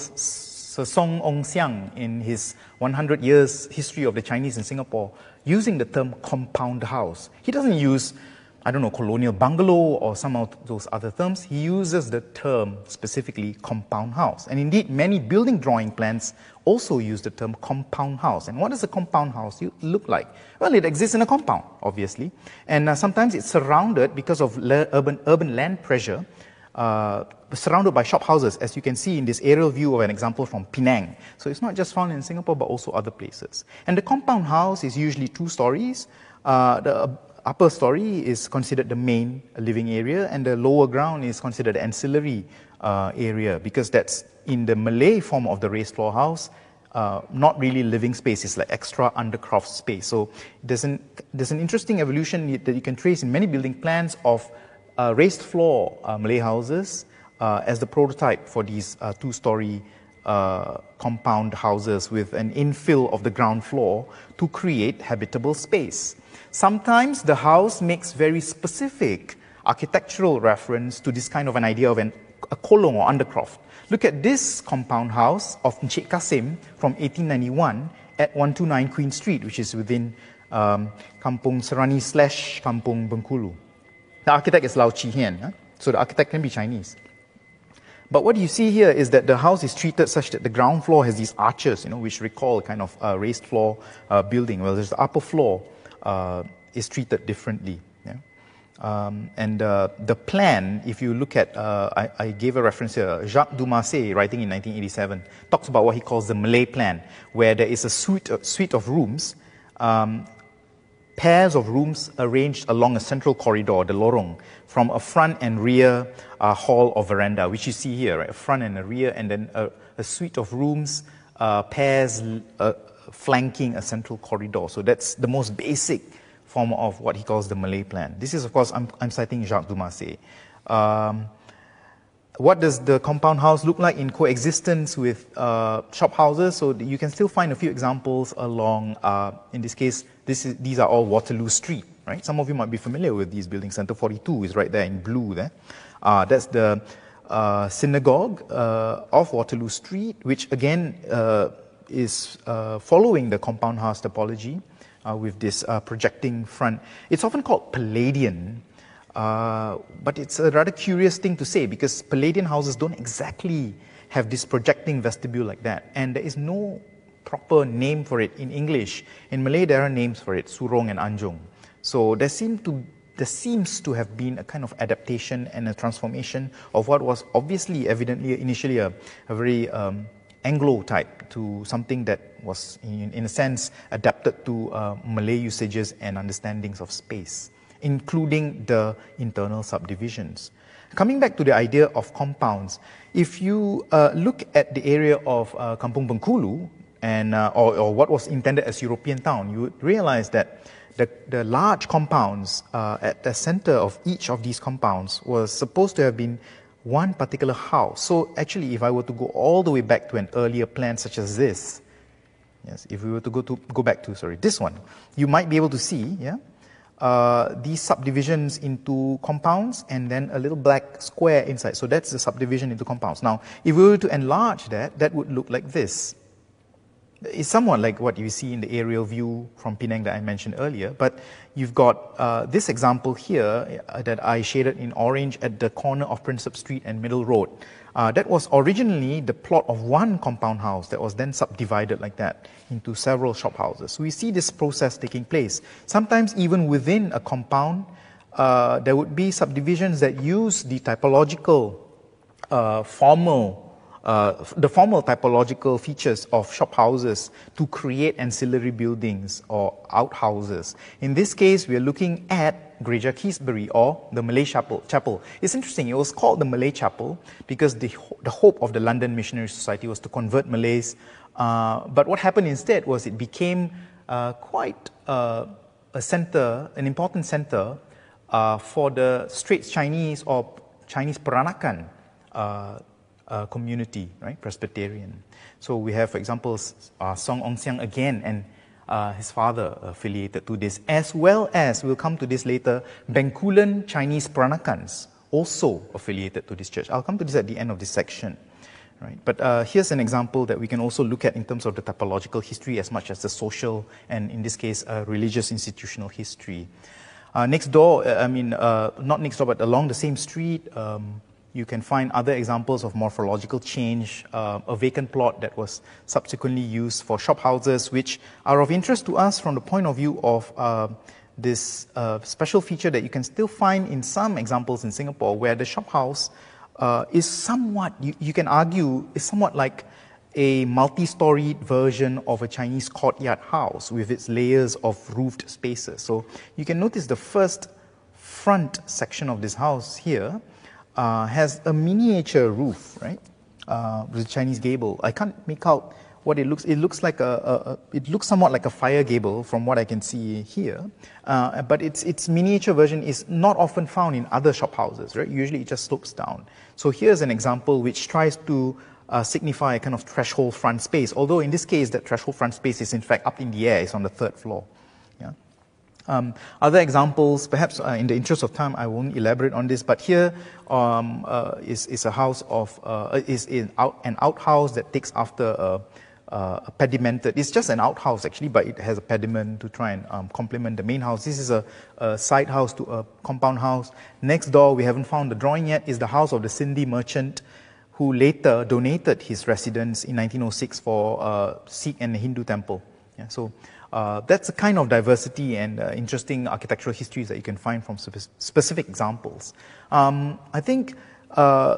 Sir Song Ong Siang in his 100 years history of the Chinese in Singapore using the term compound house. He doesn't use, I don't know, colonial bungalow or some of those other terms. He uses the term specifically compound house. And indeed, many building drawing plans also use the term compound house. And what does a compound house look like? Well, it exists in a compound, obviously. And uh, sometimes it's surrounded because of urban, urban land pressure surrounded by shop houses, as you can see in this aerial view of an example from Penang. So it's not just found in Singapore, but also other places. And the compound house is usually two stories. Uh, the upper story is considered the main living area, and the lower ground is considered the ancillary uh, area, because that's in the Malay form of the raised floor house. uh, not really living space. It's like extra undercroft space. So there's an, there's an interesting evolution that you can trace in many building plans of uh, raised floor uh, Malay houses uh, as the prototype for these uh, two-story uh, compound houses with an infill of the ground floor to create habitable space. Sometimes the house makes very specific architectural reference to this kind of an idea of an, a kolong or undercroft. Look at this compound house of Encik Kasim from 1891 at 129 Queen Street, which is within um, Kampung Serani slash Kampung Bengkulu. The architect is Lau Chi huh? so the architect can be Chinese. But what you see here is that the house is treated such that the ground floor has these arches, you know, which recall a kind of uh, raised floor uh, building, whereas the upper floor uh, is treated differently. Um, and uh, the plan, if you look at, uh, I, I, gave a reference here, Jacques Dumarçay, writing in 1987, talks about what he calls the Malay plan, where there is a suite, a suite of rooms, um, pairs of rooms arranged along a central corridor, the lorong, from a front and rear uh, hall or veranda, which you see here, right? a front and a rear, and then a, a suite of rooms, uh, pairs uh, flanking a central corridor. So that's the most basic form of what he calls the Malay plan. This is, of course, I'm, I'm citing Jacques Dumarçay. Um, what does the compound house look like in coexistence with uh, shop houses? So you can still find a few examples along, uh, in this case, this is, these are all Waterloo Street, right? Some of you might be familiar with these buildings. Center 42 is right there in blue there. Uh, that's the uh, synagogue uh, of Waterloo Street, which again uh, is following the compound house typology uh, with this uh, projecting front. It's often called Palladian, uh, but it's a rather curious thing to say because Palladian houses don't exactly have this projecting vestibule like that. And there is no proper name for it in English. In Malay, there are names for it, Surong and Anjung. So there seem to there seems to have been a kind of adaptation and a transformation of what was obviously, evidently, initially a, a very um, Anglo type to something that was, in, in a sense, adapted to uh, Malay usages and understandings of space, including the internal subdivisions. Coming back to the idea of compounds, if you uh, look at the area of uh, Kampung Bengkulu, and, uh, or, or, what was intended as European town, you would realize that the, the large compounds uh, at the center of each of these compounds was supposed to have been one particular house. So actually, if I were to go all the way back to an earlier plan such as this, yes, if we were to go to go back to sorry this one, you might be able to see, yeah, uh, these subdivisions into compounds and then a little black square inside. So that's the subdivision into compounds. Now, if we were to enlarge that, that would look like this. It's somewhat like what you see in the aerial view from Penang that I mentioned earlier, but you've got uh, this example here uh, that I shaded in orange at the corner of Prinsep Street and Middle Road. Uh, that was originally the plot of one compound house that was then subdivided like that into several shop houses. So we see this process taking place. Sometimes even within a compound, uh, there would be subdivisions that use the typological uh, formal uh, the formal typological features of shop houses to create ancillary buildings or outhouses. In this case, we are looking at Gereja Keasberry or the Malay Chapel. Chapel. It's interesting, it was called the Malay Chapel because the, the hope of the London Missionary Society was to convert Malays. Uh, but what happened instead was it became uh, quite uh, a center, an important center uh, for the Straits Chinese or Chinese Peranakan uh, community, right? Presbyterian. So we have, for example, uh, Song Ong Siang again and uh, his father affiliated to this, as well as, we'll come to this later, Bencoolen Chinese Peranakans also affiliated to this church. I'll come to this at the end of this section. Right. But uh, here's an example that we can also look at in terms of the typological history as much as the social and, in this case, uh, religious institutional history. Uh, next door, I mean, not next door, but along the same street, um, you can find other examples of morphological change, uh, a vacant plot that was subsequently used for shop houses, which are of interest to us from the point of view of uh, this uh, special feature that you can still find in some examples in Singapore, where the shop house uh, is somewhat, you, you can argue, is somewhat like a multi-storied version of a Chinese courtyard house with its layers of roofed spaces. So you can notice the first front section of this house here uh, has a miniature roof, right? Uh, with a Chinese gable. I can't make out what it looks, it looks like a, a, a, it looks somewhat like a fire gable from what I can see here. Uh, but its, its miniature version is not often found in other shop houses, right? Usually it just slopes down. So here's an example which tries to uh, signify a kind of threshold front space, although in this case that threshold front space is in fact up in the air, it's on the third floor. Um, other examples, perhaps uh, in the interest of time, I won't elaborate on this, but here um, uh, is is, a house of, uh, is out, an outhouse that takes after a, a, pedimented, it's just an outhouse actually, but it has a pediment to try and um, complement the main house. This is a, a, side house to a compound house. Next door, we haven't found the drawing yet, is the house of the Sindhi merchant who later donated his residence in 1906 for a Sikh and Hindu temple. Yeah, so uh, that's the kind of diversity and uh, interesting architectural histories that you can find from spe- specific examples. Um, I think uh,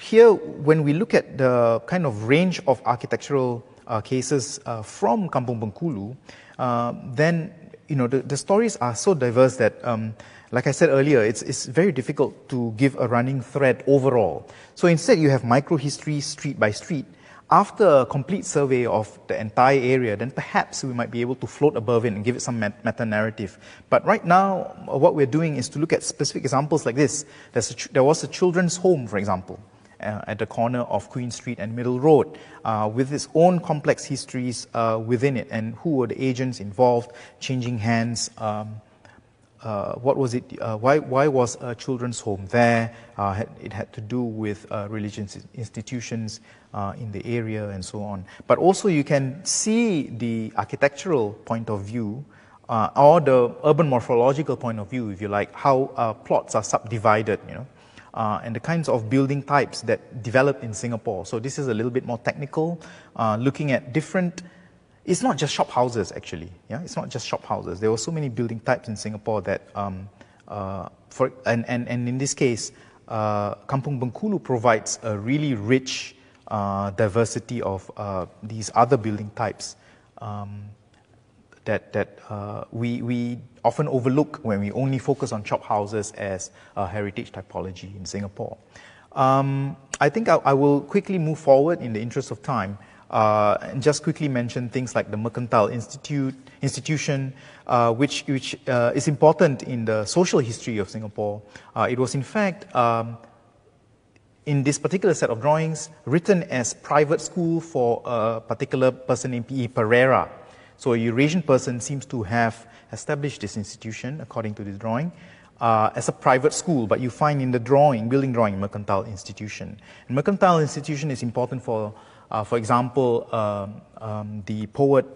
here, when we look at the kind of range of architectural uh, cases uh, from Kampung Bengkulu, uh, then you know the, the, stories are so diverse that um, like I said earlier, it's, it's very difficult to give a running thread overall. So instead, you have microhistory street by street. After a complete survey of the entire area, then perhaps we might be able to float above it and give it some meta narrative. But right now, what we're doing is to look at specific examples like this. There was a children's home, for example, uh, at the corner of Queen Street and Middle Road, uh, with its own complex histories uh, within it, and who were the agents involved, changing hands. Um, uh, what was it? Uh, why, why was a children's home there? Uh, it had to do with uh, religious institutions uh, in the area and so on. But also, you can see the architectural point of view uh, or the urban morphological point of view, if you like, how plots are subdivided, you know, and the kinds of building types that developed in Singapore. So, this is a little bit more technical, looking at different it's not just shop houses, actually. Yeah? It's not just shop houses. There were so many building types in Singapore that, um, uh, for, and, and, and in this case, uh, Kampung Bengkulu provides a really rich uh, diversity of uh, these other building types um, that, that uh, we, we often overlook when we only focus on shop houses as a heritage typology in Singapore. Um, I think I, I will quickly move forward in the interest of time uh, and just quickly mention things like the Mercantile Institute, institution, uh, which, which uh, is important in the social history of Singapore. Uh, it was, in fact, um, in this particular set of drawings, written as private school for a particular person named P.E. Pereira. So a Eurasian person seems to have established this institution, according to this drawing. Uh, as a private school, but you find in the drawing, building drawing, mercantile institution. And mercantile institution is important for for example, um, um, the poet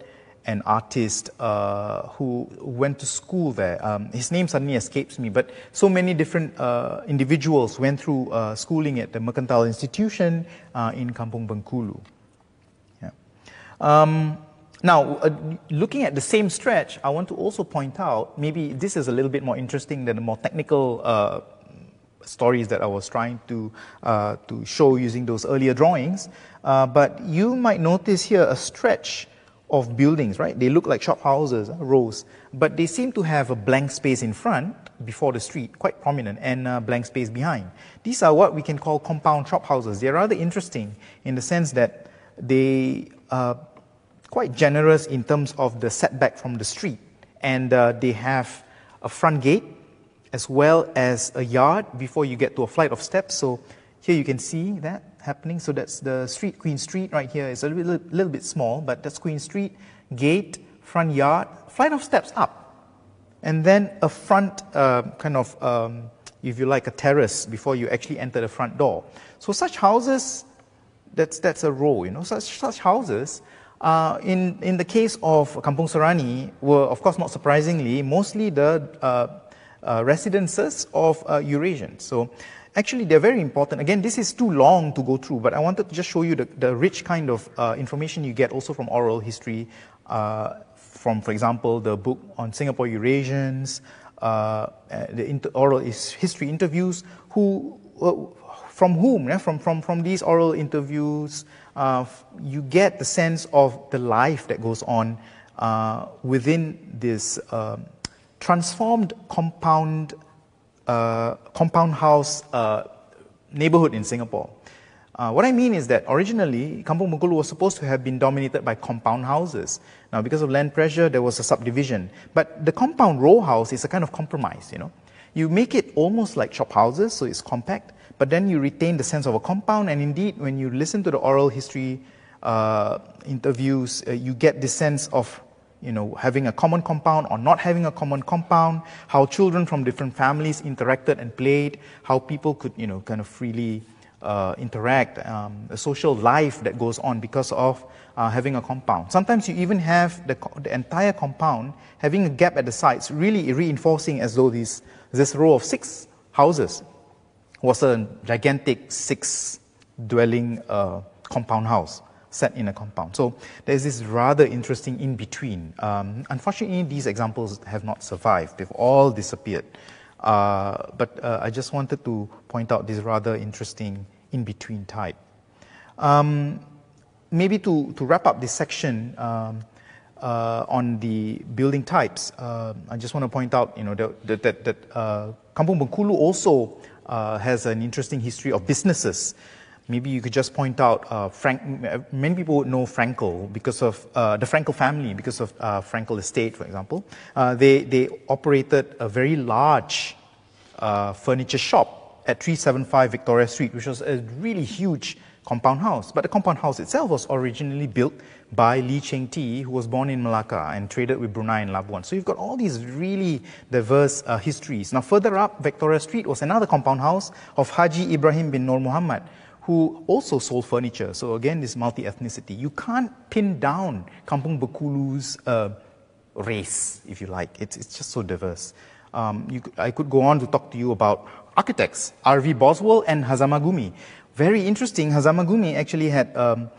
and artist uh, who went to school there. Um, his name suddenly escapes me, but so many different uh, individuals went through uh, schooling at the Mercantile Institution uh, in Kampung Bengkulu. Yeah. Um, now, uh, looking at the same stretch, I want to also point out maybe this is a little bit more interesting than the more technical stories that I was trying to, uh, to show using those earlier drawings. Uh, but you might notice here a stretch of buildings, right? They look like shop houses, uh, rows, but they seem to have a blank space in front before the street, quite prominent, and a blank space behind. These are what we can call compound shop houses. They're rather interesting in the sense that they are quite generous in terms of the setback from the street, and uh, they have a front gate as well as a yard before you get to a flight of steps. So here you can see that happening. So that's the street, Queen Street right here. It's a little, little bit small, but that's Queen Street, gate, front yard, flight of steps up. And then a front uh, kind of, um, if you like, a terrace before you actually enter the front door. So such houses, that's, that's a row, you know, such, such houses uh, in, in the case of Kampung Serani were, of course, not surprisingly, mostly the uh, uh, residences of uh, Eurasians. So actually they're very important. Again, this is too long to go through, but I wanted to just show you the, the rich kind of uh, information you get also from oral history, uh, from, for example, the book on Singapore Eurasians, uh, uh, the oral history interviews, who, from whom, yeah? from, from, from these oral interviews, you get the sense of the life that goes on within this um, transformed compound, uh, compound house uh, neighborhood in Singapore. Uh, what I mean is that originally, Kampung Bengkulu was supposed to have been dominated by compound houses. Now, because of land pressure, there was a subdivision. But the compound row house is a kind of compromise, you know. You make it almost like shop houses, so it's compact, but then you retain the sense of a compound. And indeed, when you listen to the oral history uh, interviews, uh, you get the sense of you know, having a common compound or not having a common compound, how children from different families interacted and played, how people could, you know, kind of freely uh, interact, um, a social life that goes on because of uh, having a compound. Sometimes you even have the, the, entire compound having a gap at the sides, really reinforcing as though this, this row of six houses was a gigantic six dwelling uh, compound house set in a compound. So there's this rather interesting in between. Um, unfortunately, these examples have not survived, they've all disappeared. Uh, but uh, I just wanted to point out this rather interesting in between type. Um, maybe to, to wrap up this section um, uh, on the building types, uh, I just want to point out you know, that, that, that uh, Kampung Bengkulu also uh, has an interesting history of businesses. Maybe you could just point out uh, Frank, many people would know Frankel because of uh, the Frankel family, because of uh, Frankel Estate, for example. Uh, they, they operated a very large uh, furniture shop at 375 Victoria Street, which was a really huge compound house. But the compound house itself was originally built by Lee Cheng Tee, who was born in Malacca and traded with Brunei and Labuan. So you've got all these really diverse uh, histories. Now, further up, Victoria Street was another compound house of Haji Ibrahim bin Nur Muhammad, who also sold furniture. So again, this multi-ethnicity. You can't pin down Kampung Bengkulu's uh, race, if you like. It's, it's just so diverse. Um, you, I could go on to talk to you about architects, R.V. Boswell and Hazamagumi. Very interesting, Hazamagumi actually had um,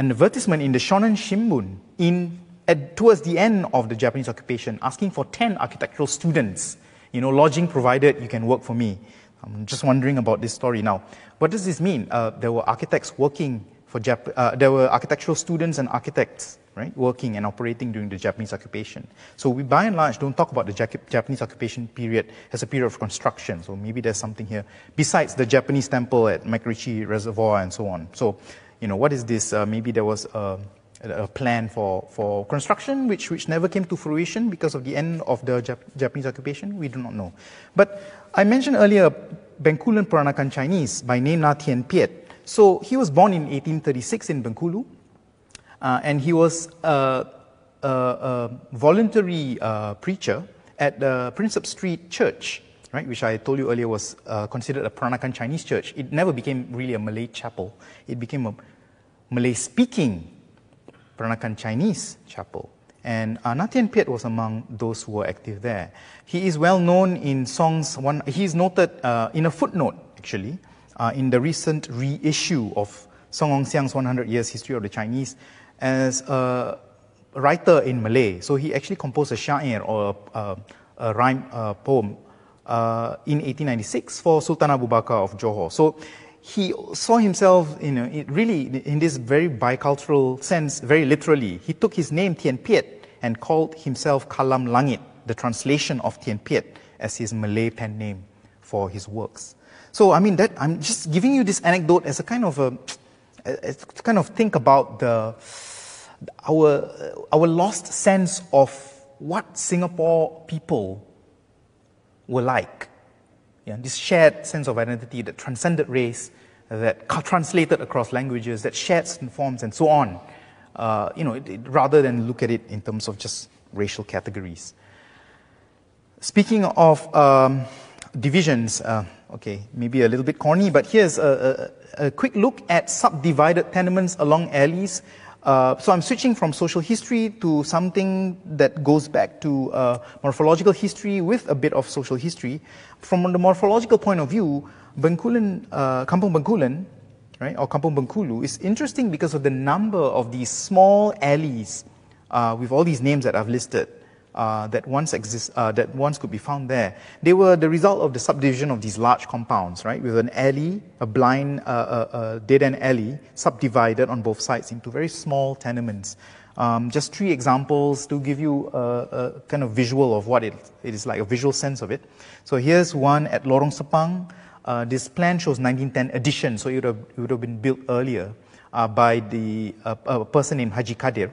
an advertisement in the Shonan Shimbun in, at, towards the end of the Japanese occupation asking for 10 architectural students. You know, lodging provided, you can work for me. I'm just wondering about this story now. What does this mean? Uh, there were architects working for Jap- uh, there were architectural students and architects, right, working and operating during the Japanese occupation. So we, by and large, don't talk about the Japanese occupation period as a period of construction. So maybe there's something here besides the Japanese temple at MacRitchie Reservoir and so on. So, you know, what is this? Uh, maybe there was a, a, plan for, for construction which, which never came to fruition because of the end of the Jap- Japanese occupation. We do not know. But I mentioned earlier Bencoolen Peranakan Chinese by name Na Piet. So he was born in 1836 in Bengkulu, uh, and he was a, a, a voluntary uh, preacher at the Prinsep Street Church, right, which I told you earlier was uh, considered a Peranakan Chinese church. It never became really a Malay chapel. It became a Malay-speaking Peranakan Chinese chapel. And uh, Na Tian Piet was among those who were active there. He is well known in songs, one, he is noted uh, in a footnote, actually, uh, in the recent reissue of Song Ong Siang's 100 Years History of the Chinese as a writer in Malay. So he actually composed a sha'ir or a, a rhyme uh, poem uh, in 1896 for Sultan Abu Bakar of Johor. So he saw himself, you know, really in this very bicultural sense, very literally. He took his name Tian Piet and called himself Kalam Langit, the translation of Tian Piet, as his Malay pen name for his works. So, I mean, that I'm just giving you this anecdote as a kind of a, to kind of think about the, our, our lost sense of what Singapore people were like. Yeah, this shared sense of identity that transcended race, that translated across languages, that shared forms, and so on uh, you know, it, it, rather than look at it in terms of just racial categories. Speaking of um, divisions, uh, okay, maybe a little bit corny, but here's a, a, a quick look at subdivided tenements along alleys. Uh, so I'm switching from social history to something that goes back to uh, morphological history with a bit of social history. From the morphological point of view, Bengkulen, uh, Kampung Bengkulen right, or Kampung Bengkulu, is interesting because of the number of these small alleys uh, with all these names that I've listed uh, that once exist, uh, that once could be found there. They were the result of the subdivision of these large compounds, right, with an alley, a blind, uh, uh, uh, dead-end alley, subdivided on both sides into very small tenements. Um, just three examples to give you a, a, kind of visual of what it, it is like, a visual sense of it. So here's one at Lorong Sepang. Uh, this plan shows 1910 addition, so it would have, it would have been built earlier uh, by the, uh, a person named Haji Kadir.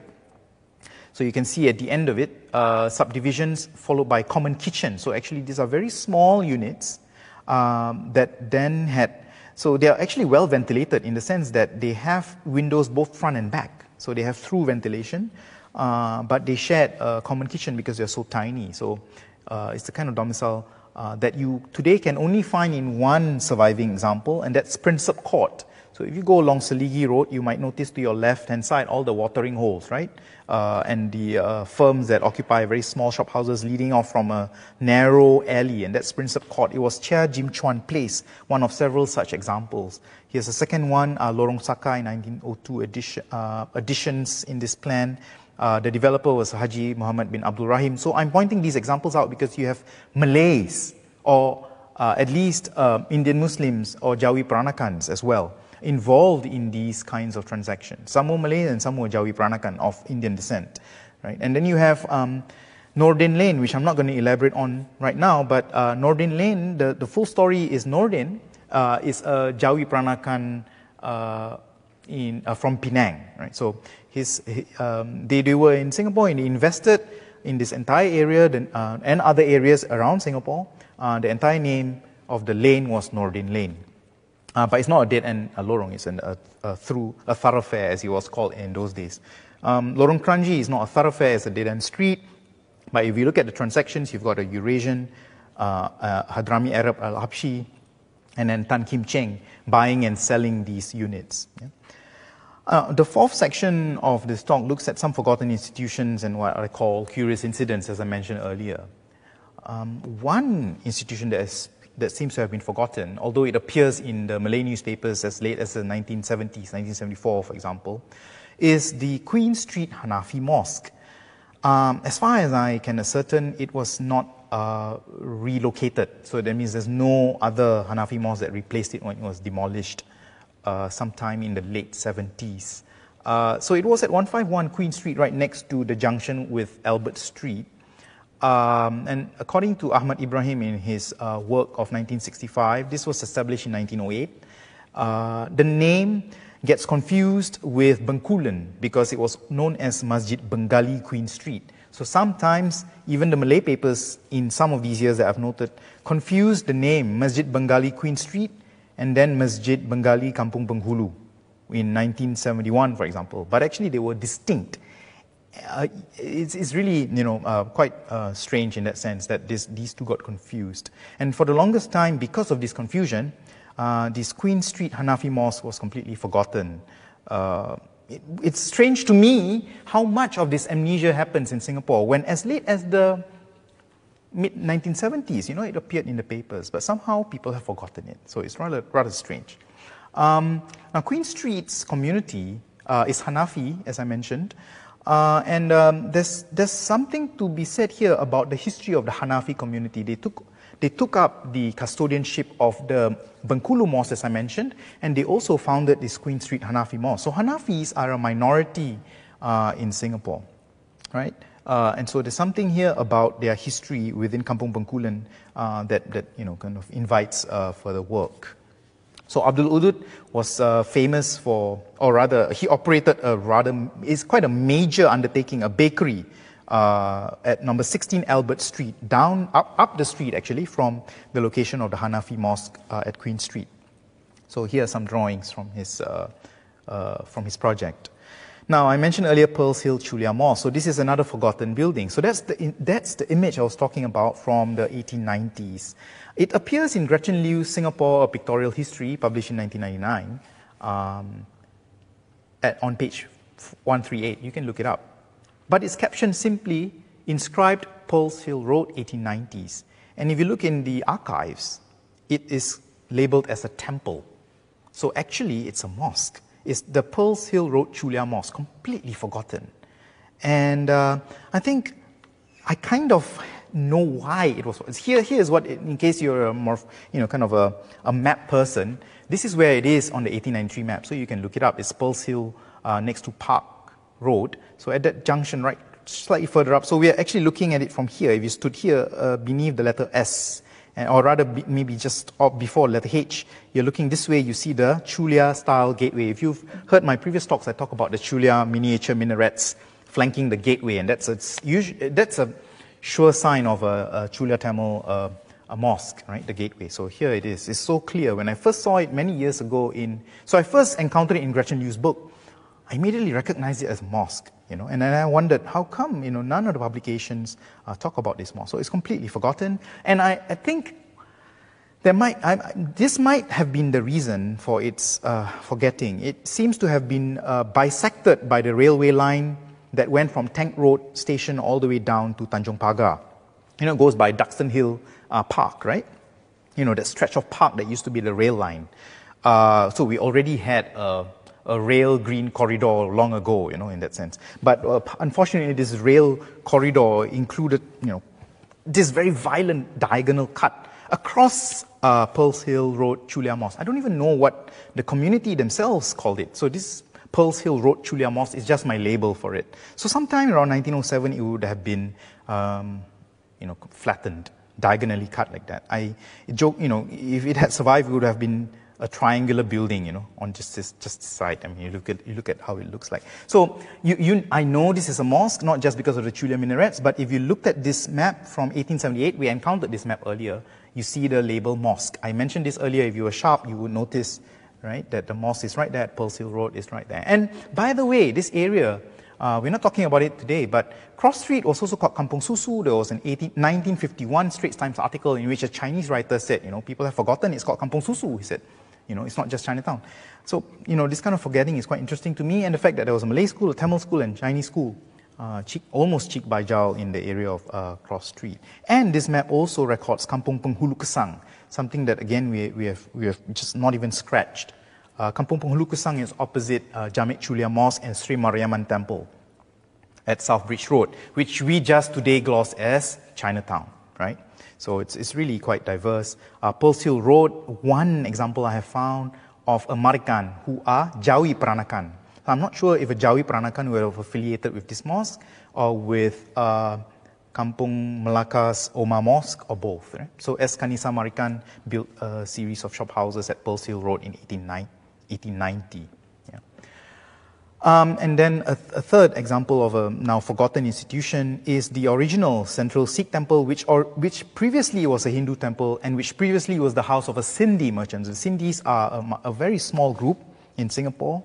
So you can see at the end of it, uh, subdivisions followed by common kitchen. So actually these are very small units um, that then had, so they are actually well ventilated in the sense that they have windows both front and back. So they have through ventilation, uh, but they shared a common kitchen because they're so tiny. So uh, it's the kind of domicile uh, that you today can only find in one surviving example, and that's Prinsep Court. So if you go along Selegie Road, you might notice to your left-hand side all the watering holes, right? Uh, and the uh, firms that occupy very small shop houses leading off from a narrow alley, and that's Prinsep Court. It was Chia Jim Chuan Place, one of several such examples. Here's a second one, uh, Lorong Sakai, 1902 edition, uh, additions in this plan. Uh, the developer was Haji Muhammad bin Abdul Rahim. So I'm pointing these examples out because you have Malays or uh, at least Indian Muslims or Jawi Peranakans as well involved in these kinds of transactions. Some were Malay and some were Jawi Peranakan of Indian descent. Right? And then you have um, Nordin Lane, which I'm not going to elaborate on right now, but uh, Nordin Lane, the, the full story is Nordin uh, is a Jawi Peranakan uh, in, uh, from Penang. Right? So his, um, they, they were in Singapore and invested in this entire area uh, and other areas around Singapore. Uh, the entire name of the lane was Nordin Lane. Uh, but it's not a dead end a lorong, it's an, a, a, through, a thoroughfare as it was called in those days. Um, lorong Kranji is not a thoroughfare, it's a dead end street. But if you look at the transactions, you've got a Eurasian, uh, uh, Hadrami Arab Al Habshi, and then Tan Kim Cheng buying and selling these units. Yeah? Uh, the fourth section of this talk looks at some forgotten institutions and what I call curious incidents, as I mentioned earlier. Um, one institution that is that seems to have been forgotten, although it appears in the Malay newspapers as late as the 1970s, 1974, for example, is the Queen Street Hanafi Mosque. Um, as far as I can ascertain, it was not uh, relocated. So that means there's no other Hanafi mosque that replaced it when it was demolished uh, sometime in the late 70s. Uh, so it was at 151 Queen Street, right next to the junction with Albert Street. Um, and according to Ahmad Ibrahim in his uh, work of 1965, this was established in 1908. Uh, the name gets confused with Bengkulen because it was known as Masjid Bengali Queen Street. So sometimes even the Malay papers in some of these years that I've noted confuse the name Masjid Bengali Queen Street and then Masjid Bengali Kampung Penghulu in 1971, for example. But actually they were distinct uh, it's, it's, really, you know, uh, quite uh, strange in that sense that this, these two got confused. And for the longest time, because of this confusion, uh, this Queen Street Hanafi Mosque was completely forgotten. Uh, it, it's strange to me how much of this amnesia happens in Singapore when as late as the mid 1970s, you know, it appeared in the papers, but somehow people have forgotten it. So it's rather, rather strange. Um, now, Queen Street's community uh, is Hanafi, as I mentioned. Uh, and um, there's, there's something to be said here about the history of the Hanafi community. They took, they took up the custodianship of the Bengkulu Mosque, as I mentioned, and they also founded this Queen Street Hanafi Mosque. So Hanafis are a minority uh, in Singapore, right? Uh, and so there's something here about their history within Kampung Bengkulen uh, that, that you know, kind of invites uh, further work. So Abdul Udud was uh, famous for, or rather, he operated a rather, it's quite a major undertaking, a bakery uh, at number 16 Albert Street, down, up, up the street actually, from the location of the Hanafi Mosque uh, at Queen Street. So here are some drawings from his, uh, uh, from his project. Now, I mentioned earlier Pearls Hill Chulia Mosque. So this is another forgotten building. So that's the, that's the image I was talking about from the 1890s. It appears in Gretchen Liu's Singapore A Pictorial History, published in 1999, um, at, on page 138. You can look it up. But it's captioned simply, inscribed Pearls Hill Road, 1890s. And if you look in the archives, it is labeled as a temple. So actually, it's a mosque. It's the Pearls Hill Road Chulia Mosque, completely forgotten. And uh, I think I kind of know why it was. Here, here's what, in case you're a more, you know, kind of a, a map person, this is where it is on the 1893 map. So you can look it up. It's Pearls Hill uh, next to Park Road. So at that junction, right, slightly further up. So we are actually looking at it from here. If you stood here uh, beneath the letter S, and, or rather be, maybe just before letter H, you're looking this way, you see the Chulia style gateway. If you've heard my previous talks, I talk about the Chulia miniature minarets flanking the gateway, and that's a, that's a sure sign of a, a Chulia Tamil uh, a mosque, right, the gateway. So here it is. It's so clear. When I first saw it many years ago in, so I first encountered it in Gretchen Liu's book. I immediately recognized it as mosque, you know, and then I wondered how come, you know, none of the publications uh, talk about this more. So it's completely forgotten. And I, I think there might, I, this might have been the reason for its uh, forgetting. It seems to have been uh, bisected by the railway line that went from Tank Road station all the way down to Tanjong Pagar. You know, it goes by Duxton Hill uh, Park, right? You know, that stretch of park that used to be the rail line. Uh, so we already had a, a, rail green corridor long ago, you know, in that sense. But uh, unfortunately, this rail corridor included, you know, this very violent diagonal cut across uh, Pearls Hill Road, Chulia Mosque. I don't even know what the community themselves called it. So this Pearls Hill Road, Chulia Mosque is just my label for it. So sometime around 1907, it would have been, um, you know, flattened diagonally cut like that. I joke, you know, if it had survived, it would have been a triangular building, you know, on just this, just this side. I mean, you look at, you look at how it looks like. So you, you, I know this is a mosque, not just because of the Chulia minarets, but if you looked at this map from 1878, we encountered this map earlier, you see the label mosque. I mentioned this earlier, if you were sharp, you would notice, right, that the mosque is right there, Pearls Hill Road is right there. And by the way, this area, uh, we're not talking about it today, but Cross Street was also called Kampong Susu. There was an 18, 1951 Straits Times article in which a Chinese writer said, you know, people have forgotten it's called Kampong Susu, he said. You know, it's not just Chinatown. So, you know, this kind of forgetting is quite interesting to me, and the fact that there was a Malay school, a Tamil school, and Chinese school, uh, cheek, almost cheek by jowl in the area of uh, Cross Street. And this map also records Kampong Penghulu Kesang, something that, again, we, we, have, we have just not even scratched. Uh, Kampung Penghulu Kesang is opposite uh, Jamek Chulia Mosque and Sri Mariamman Temple at South Bridge Road, which we just today gloss as Chinatown, right? So it's, it's really quite diverse. Uh, Pearls Hill Road, one example I have found of a Marikan who are Jawi Peranakan. I'm not sure if a Jawi Peranakan were affiliated with this mosque or with uh, Kampung Melaka's Omar Mosque or both. Right? So S. Kanisa Marikan built a series of shop houses at Pearls Hill Road in 1890. 1890. Yeah. Um, and then a, th- a, third example of a now forgotten institution is the original central Sikh temple, which, or, which previously was a Hindu temple and which previously was the house of a Sindhi merchant. The Sindhis are a, a very small group in Singapore.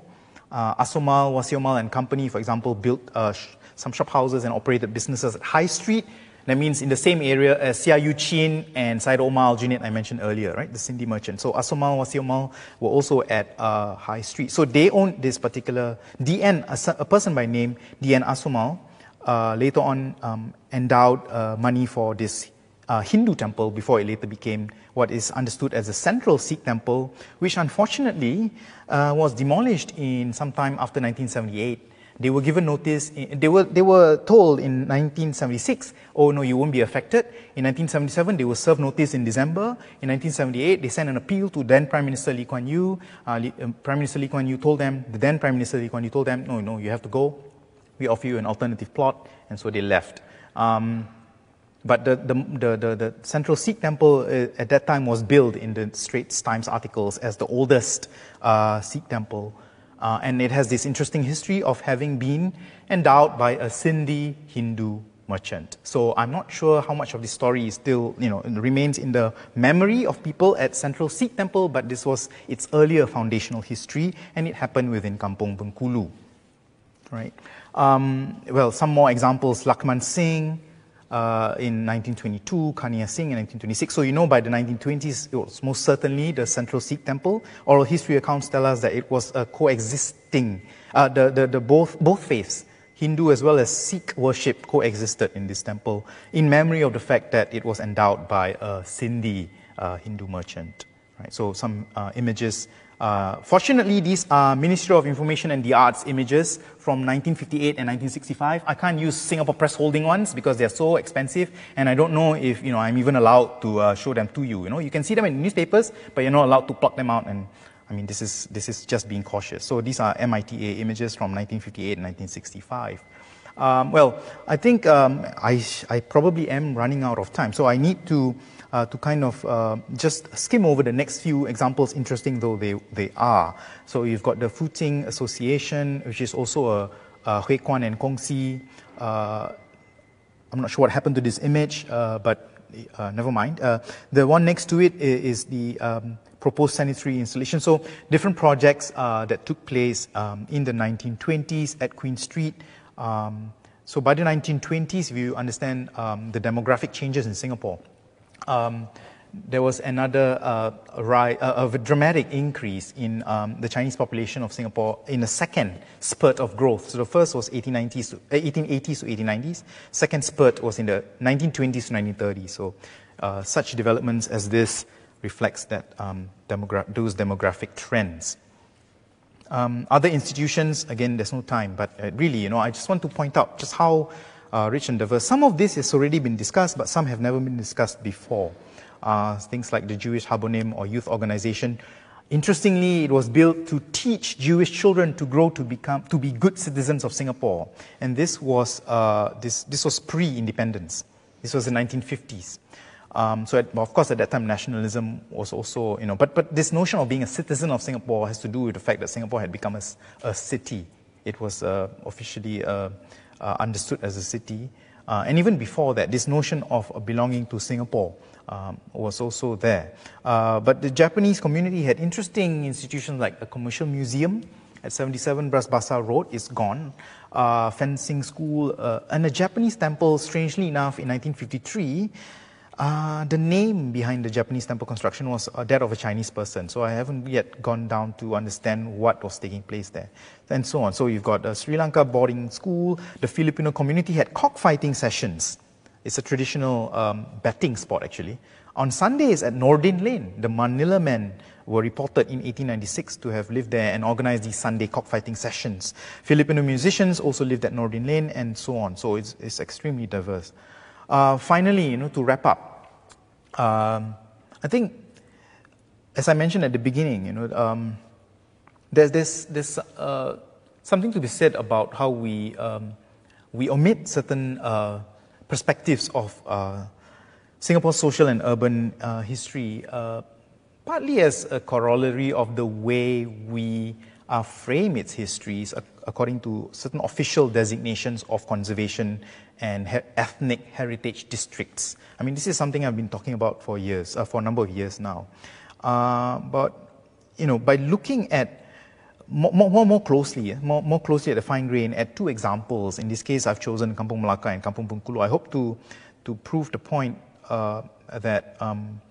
Uh, Asomal, Wasiomal, and company, for example, built uh, some shop houses and operated businesses at High Street that means in the same area as Seah Eu Chin and Syed Omar Junaid I mentioned earlier, right? The Sindhi merchant. So Asomal, Wasiomal were also at uh, High Street. So they owned this particular DN, a, a person by name DN Asomal, uh, later on um, endowed uh, money for this uh, Hindu temple before it later became what is understood as a central Sikh temple, which unfortunately uh, was demolished in sometime after 1978 they were given notice, they were, they were told in 1976, oh no, you won't be affected. In 1977, they were served notice in December. In 1978, they sent an appeal to then Prime Minister Lee Kuan Yew. Uh, um, Prime Minister Lee Kuan Yew told them, the then Prime Minister Lee Kuan Yew told them, no, no, you have to go. We offer you an alternative plot. And so they left. Um, but the, the, the, the, central Sikh temple uh, at that time was billed in the Straits Times articles as the oldest uh, Sikh temple uh, and it has this interesting history of having been endowed by a Sindhi Hindu merchant. So I'm not sure how much of the story is still, you know, remains in the memory of people at Central Sikh Temple, but this was its earlier foundational history, and it happened within Kampong Bengkulu. Right. Um, well, some more examples: Lakman Singh, uh, in 1922, Kania Singh in 1926. So you know by the 1920s, it was most certainly the Central Sikh Temple. Oral history accounts tell us that it was a coexisting, uh, the, the, the both, both faiths, Hindu as well as Sikh worship coexisted in this temple in memory of the fact that it was endowed by a Sindhi uh, Hindu merchant. Right? So some uh, images uh, fortunately, these are Ministry of Information and the Arts images from 1958 and 1965. I can't use Singapore Press Holding ones because they're so expensive, and I don't know if you know I'm even allowed to uh, show them to you. You know, you can see them in newspapers, but you're not allowed to pluck them out. And I mean, this is this is just being cautious. So these are MITA images from 1958 and 1965. Um, well, I think um, I, I probably am running out of time, so I need to uh, to kind of uh, just skim over the next few examples, interesting though they, they are. So you've got the Futing Association, which is also a, a Hui and Kongsi. Uh, I'm not sure what happened to this image, uh, but uh, never mind. Uh, the one next to it is, is the um, proposed sanitary installation. So different projects that took place um, in the 1920s at Queen Street. Um, so by the 1920s, if you understand um, the demographic changes in Singapore, um, there was another uh, rise, uh, a dramatic increase in um, the Chinese population of Singapore in a second spurt of growth. So the first was 1890s to, uh, 1880s to 1890s. Second spurt was in the 1920s to 1930s. So uh, such developments as this reflects that um, demogra- those demographic trends. Um, other institutions, again, there's no time, but uh, really, you know, I just want to point out just how uh, rich and diverse. Some of this has already been discussed, but some have never been discussed before. Uh, things like the Jewish Habonim or youth organization. Interestingly, it was built to teach Jewish children to grow to become to be good citizens of Singapore, and this was uh, this this was pre-independence. This was the 1950s. Um, so, at, of course, at that time, nationalism was also, you know, but, but this notion of being a citizen of Singapore has to do with the fact that Singapore had become a, a city. It was uh, officially uh, understood as a city. Uh, and even before that, this notion of belonging to Singapore um, was also there. Uh, but the Japanese community had interesting institutions like a commercial museum at 77 Bras Basah Road is gone. Uh, fencing school uh, and a Japanese temple, strangely enough, in 1953. Uh, the name behind the Japanese temple construction was uh, that of a Chinese person, so I haven't yet gone down to understand what was taking place there, and so on. So you've got a Sri Lanka boarding school. The Filipino community had cockfighting sessions. It's a traditional um, betting sport, actually. On Sundays at Nordin Lane, the Manila men were reported in 1896 to have lived there and organized these Sunday cockfighting sessions. Filipino musicians also lived at Nordin Lane, and so on. So it's, it's extremely diverse. Uh, finally, you know, to wrap up, um, I think, as I mentioned at the beginning, you know, um, there's, there's, there's uh, something to be said about how we, um, we omit certain uh, perspectives of uh, Singapore's social and urban uh, history, uh, partly as a corollary of the way we frame its histories according to certain official designations of conservation and ethnic heritage districts. I mean, this is something I've been talking about for years, uh, for a number of years now. Uh, but, you know, by looking at more, more, more closely, more, more closely at the fine grain, at two examples. In this case, I've chosen Kampung Melaka and Kampung Bengkulu. I hope to, to prove the point uh, that, um,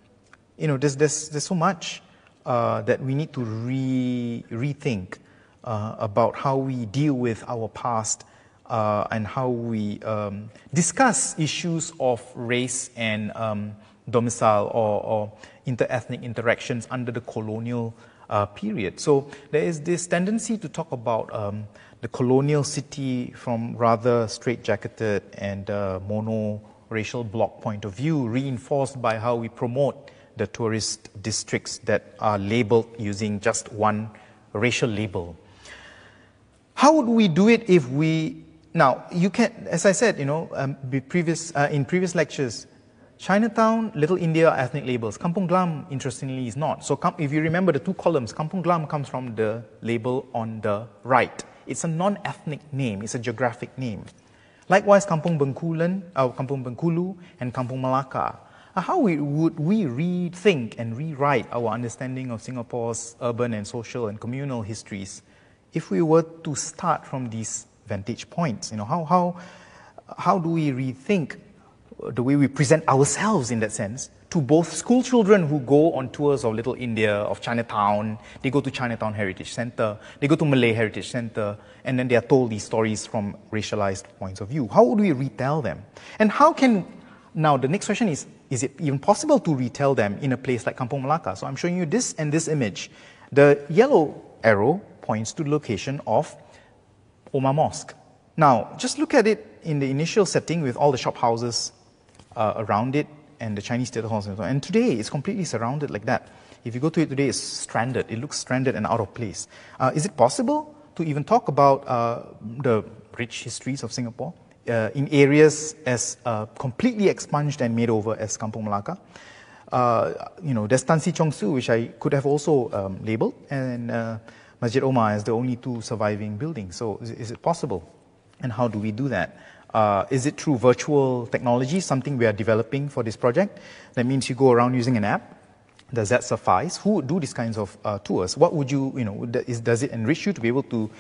you know, there's, there's, there's so much uh, that we need to re, rethink uh, about how we deal with our past uh, and how we um, discuss issues of race and um, domicile or, or interethnic interactions under the colonial uh, period. So there is this tendency to talk about um, the colonial city from rather straight-jacketed and uh, mono-racial block point of view, reinforced by how we promote the tourist districts that are labeled using just one racial label. How would we do it if we now, you can, as I said, you know, um, previous, uh, in previous lectures, Chinatown, Little India are ethnic labels. Kampung Glam, interestingly, is not. So if you remember the two columns, Kampung Glam comes from the label on the right. It's a non-ethnic name. It's a geographic name. Likewise, Kampung Bengkulen, uh, Kampung Bengkulu, and Kampung Melaka. Uh, how would we rethink and rewrite our understanding of Singapore's urban and social and communal histories if we were to start from these vantage points. You know, how, how, how do we rethink the way we present ourselves in that sense to both school children who go on tours of Little India, of Chinatown, they go to Chinatown Heritage Center, they go to Malay Heritage Center, and then they are told these stories from racialized points of view. How would we retell them? And how can, now the next question is, is it even possible to retell them in a place like Kampung Melaka? So I'm showing you this and this image. The yellow arrow points to the location of Omar Mosque. Now, just look at it in the initial setting with all the shop houses uh, around it and the Chinese theatre halls and so on. And today, it's completely surrounded like that. If you go to it today, it's stranded. It looks stranded and out of place. Uh, is it possible to even talk about uh, the rich histories of Singapore uh, in areas as uh, completely expunged and made over as Kampung Melaka? uh, you know, there's Tan Si Chong Su, which I could have also um, labeled, and uh, Masjid Omar as the only two surviving buildings. So is, is it possible? And how do we do that? Uh, is it through virtual technology, something we are developing for this project? That means you go around using an app. Does that suffice? Who do these kinds of uh, tours? What would you, you know, is, does it enrich you to be able to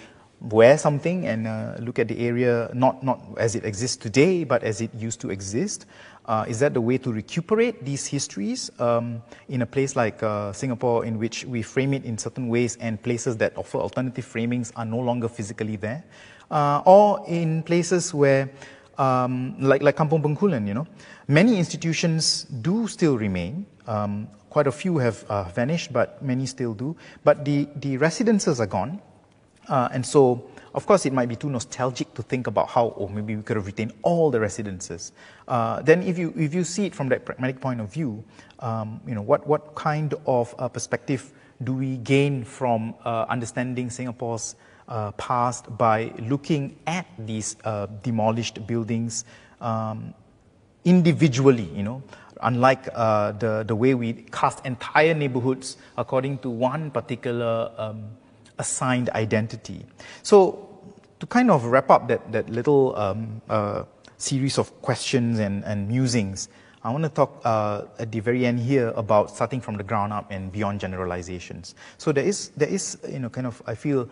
wear something and uh, look at the area not, not as it exists today, but as it used to exist? Uh, is that the way to recuperate these histories um, in a place like uh, Singapore, in which we frame it in certain ways, and places that offer alternative framings are no longer physically there? Uh, or in places where, um, like, like Kampong Bengkulen, you know, many institutions do still remain. Um, quite a few have uh, vanished, but many still do. But the, the residences are gone. Uh, and so of course, it might be too nostalgic to think about how, oh, maybe we could have retained all the residences. Uh, then, if you if you see it from that pragmatic point of view, um, you know, what what kind of uh, perspective do we gain from uh, understanding Singapore's uh, past by looking at these demolished buildings um, individually? You know, unlike the the way we cast entire neighborhoods according to one particular um, assigned identity. So to kind of wrap up that, that little um, uh, series of questions and, and musings, I want to talk uh, at the very end here about starting from the ground up and beyond generalizations. So there is, there is you know, kind of, I feel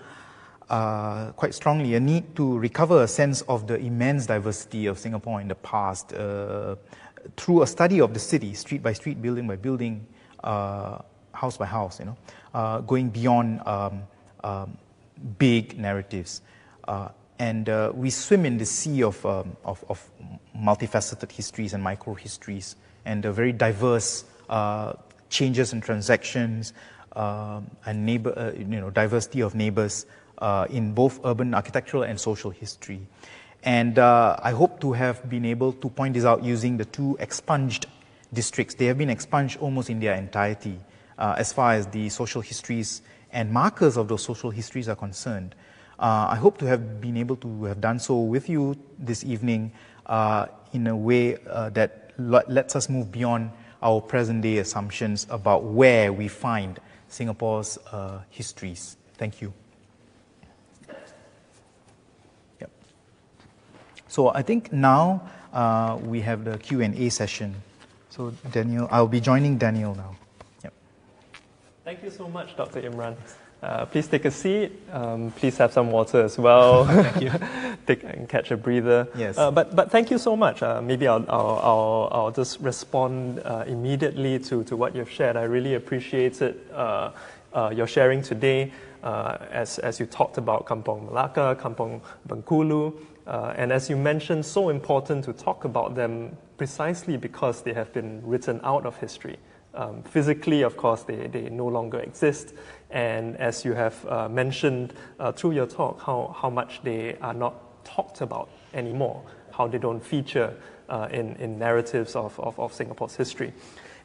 uh, quite strongly a need to recover a sense of the immense diversity of Singapore in the past uh, through a study of the city, street by street, building by building, uh, house by house, you know, uh, going beyond um, um, big narratives. Uh, and uh, we swim in the sea of, um, of, of, multifaceted histories and micro histories and very diverse uh, changes and transactions um, and neighbor, uh, you know, diversity of neighbors uh, in both urban architectural and social history. And I hope to have been able to point this out using the two expunged districts. They have been expunged almost in their entirety as far as the social histories and markers of those social histories are concerned. Uh, I hope to have been able to have done so with you this evening uh, in a way uh, that lets us move beyond our present day assumptions about where we find Singapore's uh, histories. Thank you. Yep. So I think now uh, we have the Q&A session. So Daniel, I'll be joining Daniel now. Thank you so much, Dr. Imran. Uh, please take a seat. Um, please have some water as well. [LAUGHS] thank you. [LAUGHS] take and catch a breather. Yes. Uh, but but thank you so much. Uh, maybe I'll, I'll, I'll, I'll just respond uh, immediately to, to what you've shared. I really appreciate it. Uh, uh, your sharing today, as as you talked about Kampong Melaka, Kampong Bengkulu, and as you mentioned, so important to talk about them precisely because they have been written out of history. Um, physically, of course, they, they no longer exist. And as you have uh, mentioned uh, through your talk, how, how much they are not talked about anymore, how they don't feature uh, in, in narratives of, of, of, Singapore's history.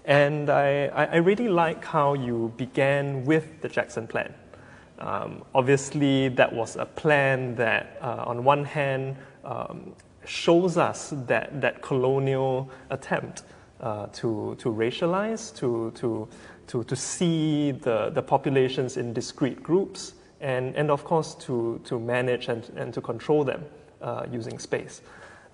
And I, I really like how you began with the Jackson Plan. Um, obviously, that was a plan that, uh, on one hand, um, shows us that, that colonial attempt uh, to, to racialize, to, to, to, to see the, the populations in discrete groups, and, and of course to, to manage and, and to control them uh, using space.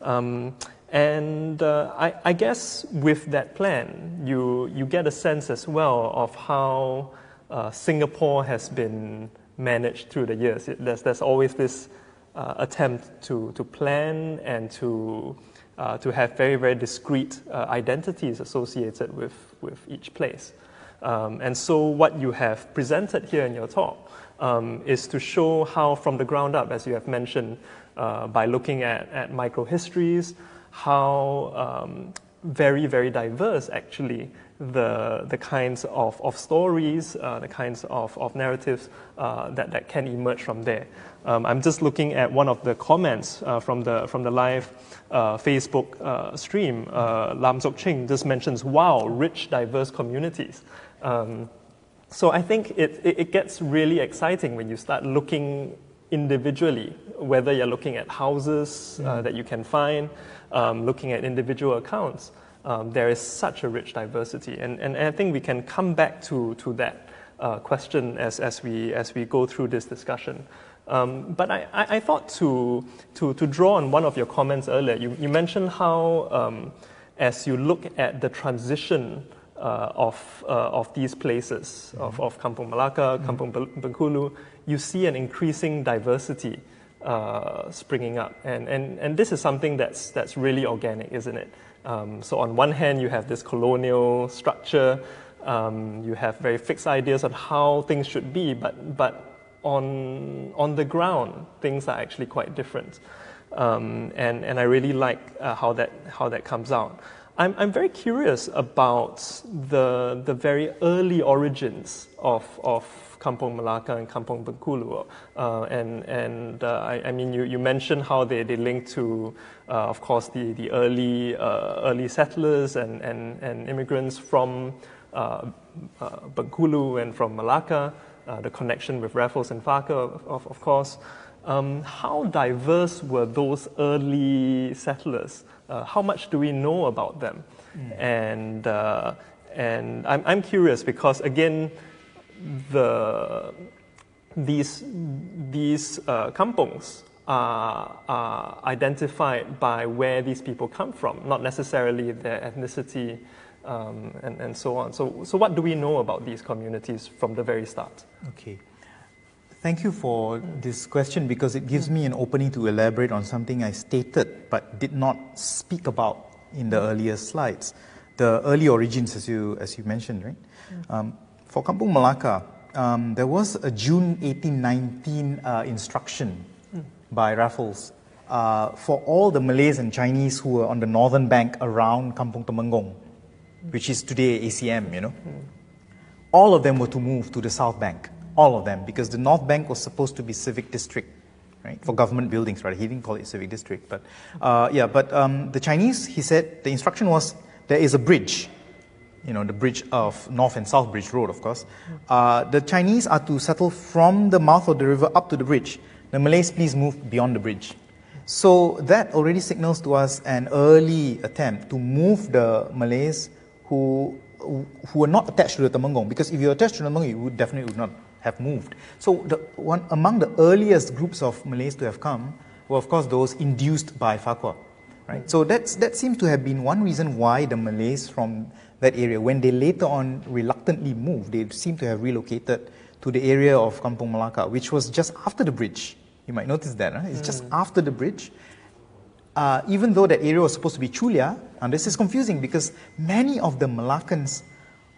Um, and uh, I, I, guess with that plan, you, you get a sense as well of how uh, Singapore has been managed through the years. It, there's, there's always this uh, attempt to, to plan and to uh, to have very, very discrete uh, identities associated with, with each place. Um, and so, what you have presented here in your talk um, is to show how, from the ground up, as you have mentioned, uh, by looking at, at microhistories, how um, very, very diverse actually the, the kinds of, of stories, uh, the kinds of, of narratives uh, that, that can emerge from there. Um, I'm just looking at one of the comments uh, from, the, from the live uh, Facebook uh, stream. Uh, Lam Sok Ching just mentions, wow, rich, diverse communities. Um, so I think it, it, it, gets really exciting when you start looking individually, whether you're looking at houses uh, that you can find, um, looking at individual accounts. um, there is such a rich diversity. And, and, and I think we can come back to, to that uh, question as, as, we, as we go through this discussion. Um, but I, I, thought to, to, to draw on one of your comments earlier, you, you mentioned how um, as you look at the transition uh, of, uh, of these places, mm-hmm. of, of Kampung Malaka, mm-hmm. Kampung Bengkulu, you see an increasing diversity uh, springing up. And, and, and this is something that's, that's really organic, isn't it? Um, so, on one hand, you have this colonial structure, um, you have very fixed ideas on how things should be, but, but on, on the ground, things are actually quite different. Um, and, and I really like uh, how, that, how that comes out. I'm, I'm very curious about the, the very early origins of, of Kampung Malaka and Kampong Bengkulu. Uh, and and uh, I, I, mean, you, you mentioned how they, they link to, uh, of course, the, the early, uh, early settlers and, and, and immigrants from uh, Bengkulu and from Malacca, the connection with Raffles and Farquhar, of, of course. Um, how diverse were those early settlers? uh, how much do we know about them? Mm. And, uh, and I'm, I'm curious because, again, the, these, these uh, kampungs are, are identified by where these people come from, not necessarily their ethnicity. Um, and, and so on. So, so, what do we know about these communities from the very start? Okay. Thank you for this question because it gives me an opening to elaborate on something I stated but did not speak about in the earlier slides. The early origins, as you, as you mentioned, right? Um, for Kampung Malaka, um, there was a June 1819 uh, instruction by Raffles uh, for all the Malays and Chinese who were on the northern bank around Kampung Temenggung, which is today ACM, you know. All of them were to move to the south bank all of them, because the North Bank was supposed to be civic district, right, for government buildings, right? He didn't call it civic district, but uh, yeah. But um, the Chinese, he said, the instruction was there is a bridge, you know, the bridge of North and South Bridge Road, of course. Uh, the Chinese are to settle from the mouth of the river up to the bridge. The Malays, please move beyond the bridge. So that already signals to us an early attempt to move the Malays who who were not attached to the Temenggung, because if you're attached to the Temenggung, you would definitely would not have moved. So the one among the earliest groups of Malays to have come were of course those induced by Farquhar. Right? So that's, that seems to have been one reason why the Malays from that area, when they later on reluctantly moved, they seem to have relocated to the area of Kampung Malaka, which was just after the bridge. You might notice that. Huh? It's mm. just after the bridge. Uh, even though that area was supposed to be Chulia, and this is confusing because many of the Malaccans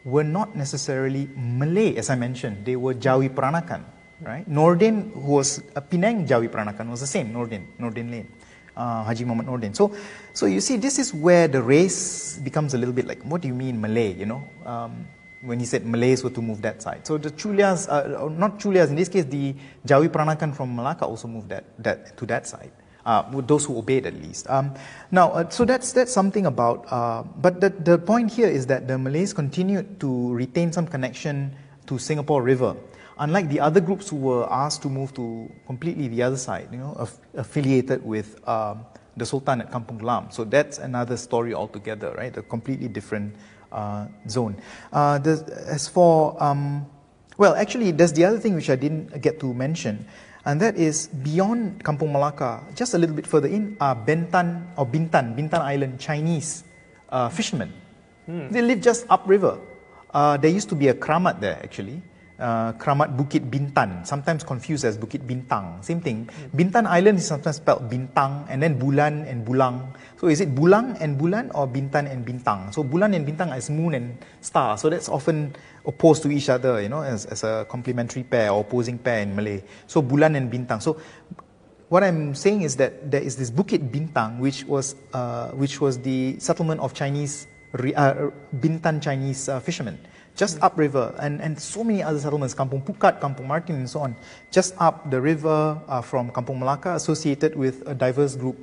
were not necessarily Malay, as I mentioned. They were Jawi Peranakan, right? Nordin, who was a Penang Jawi Peranakan, was the same, Nordin, Nordin Lane, uh, Haji Muhammad Nordin. So, so you see, this is where the race becomes a little bit like, what do you mean Malay, you know? Um, when he said Malays were to move that side. So the Chulias, uh, not Chulias, in this case, the Jawi Peranakan from Malacca also moved that, that, to that side uh, those who obeyed at least. Um, now, uh, so that's, that's something about, uh, but the, the point here is that the Malays continued to retain some connection to Singapore River. Unlike the other groups who were asked to move to completely the other side, you know, aff- affiliated with um, the Sultan at Kampung Glam. So that's another story altogether, right? A completely different uh, zone. Uh, as for, um, well, actually, there's the other thing which I didn't get to mention and that is beyond Kampung Malaka, just a little bit further in, are Bentan or Bintan, Bintan Island Chinese uh, fishermen. Hmm. They live just upriver. Uh, there used to be a kramat there actually, uh, Kramat Bukit Bintan, sometimes confused as Bukit Bintang. Same thing. Bintan Island is sometimes spelled Bintang, and then Bulan and Bulang. So is it Bulang and Bulan or Bintan and Bintang? So Bulan and Bintang is moon and star. So that's often opposed to each other, you know, as, as a complementary pair or opposing pair in Malay. So Bulan and Bintang. So what I'm saying is that there is this Bukit Bintang, which was uh, which was the settlement of Chinese uh, Bintan Chinese uh, fishermen, just upriver, and and so many other settlements, Kampung Pukat, Kampung Martin, and so on, just up the river uh, from Kampung Malaka, associated with a diverse group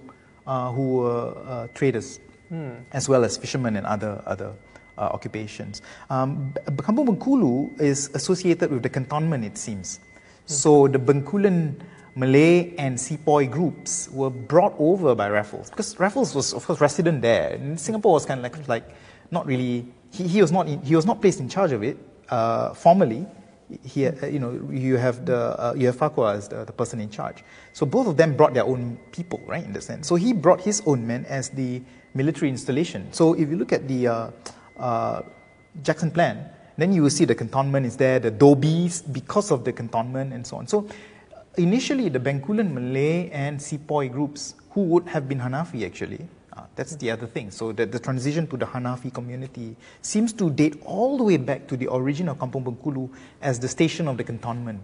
uh, who were uh, traders, hmm. as well as fishermen and other other uh, occupations. Um, Kampung Bengkulu is associated with the cantonment, it seems. Mm-hmm. So the Bengkulan Malay and Sepoy groups were brought over by Raffles because Raffles was, of course, resident there. And Singapore was kind of like, like not really, he, he, was not in, he was not placed in charge of it uh, formally. He, uh, you know, you have the uh, you have Farquhar as the, the, person in charge. So both of them brought their own people, right, in the sense. So he brought his own men as the military installation. So if you look at the uh, uh, Jackson Plan, then you will see the cantonment is there, the dobis because of the cantonment and so on. So initially the Bencoolen Malay and Sepoy groups who would have been Hanafi actually, that's the other thing. So that the transition to the Hanafi community seems to date all the way back to the origin of Kampung Bengkulu as the station of the cantonment.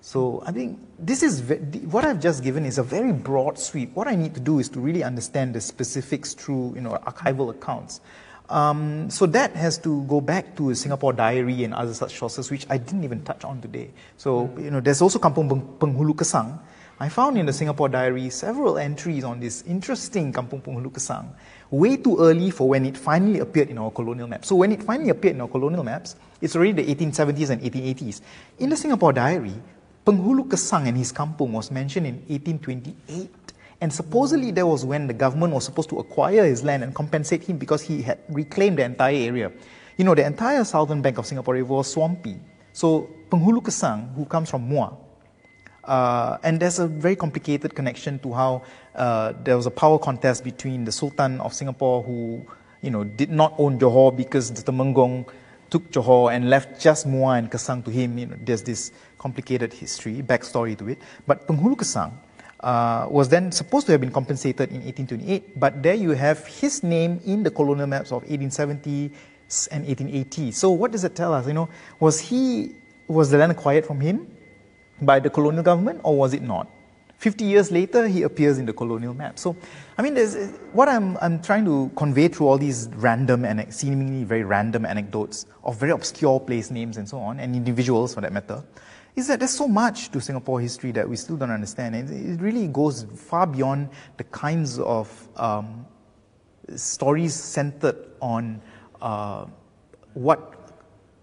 So I think this is what I've just given is a very broad sweep. What I need to do is to really understand the specifics through you know archival accounts. Um, so that has to go back to a Singapore Diary and other such sources, which I didn't even touch on today. So, you know, there's also Kampung Penghulu Kesang. I found in the Singapore Diary several entries on this interesting Kampung Penghulu Kesang, way too early for when it finally appeared in our colonial maps. So when it finally appeared in our colonial maps, it's already the 1870s and 1880s. In the Singapore Diary, Penghulu Kesang and his kampung was mentioned in 1828. And supposedly that was when the government was supposed to acquire his land and compensate him because he had reclaimed the entire area. You know, the entire southern bank of Singapore River was swampy. So Penghulu Kesang, who comes from Muar, uh, and there's a very complicated connection to how uh, there was a power contest between the Sultan of Singapore, who you know did not own Johor because the Temenggung took Johor and left just Muar and Kesang to him. You know, there's this complicated history, backstory to it. But Penghulu Kesang uh, was then supposed to have been compensated in 1828, but there you have his name in the colonial maps of 1870 and 1880. So what does it tell us? You know, was he was the land acquired from him by the colonial government, or was it not? 50 years later, he appears in the colonial map. So, I mean, what I'm, I'm trying to convey through all these random and seemingly very random anecdotes of very obscure place names and so on, and individuals for that matter, is that there's so much to Singapore history that we still don't understand. It, it really goes far beyond the kinds of um, stories centered on uh, what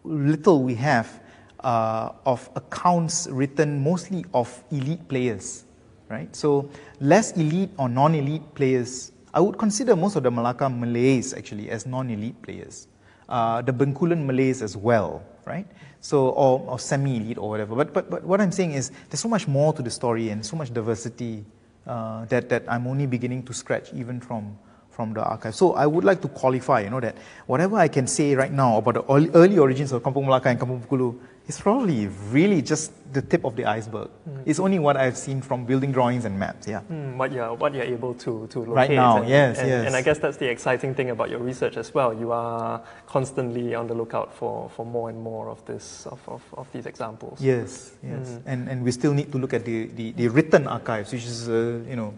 little we have of accounts written mostly of elite players, right? So less elite or non-elite players. I would consider most of the Malacca Malays actually as non-elite players. Uh, the Bencoolen Malays as well, right? So, or, or semi-elite or whatever. But, but, but what I'm saying is there's so much more to the story and so much diversity uh, that, that I'm only beginning to scratch even from, from the archive. So I would like to qualify, you know, that whatever I can say right now about the early, origins of Kampung Malacca and Kampung Bengkulu it's probably really just the tip of the iceberg. Mm. It's only what I've seen from building drawings and maps. Yeah. Mm, what you're what you're able to to locate. Right now, and, yes, and, yes. And I guess that's the exciting thing about your research as well. You are constantly on the lookout for, for more and more of this of, of, of these examples. Yes, yes. Mm. And and we still need to look at the, the, the written archives, which is uh, you know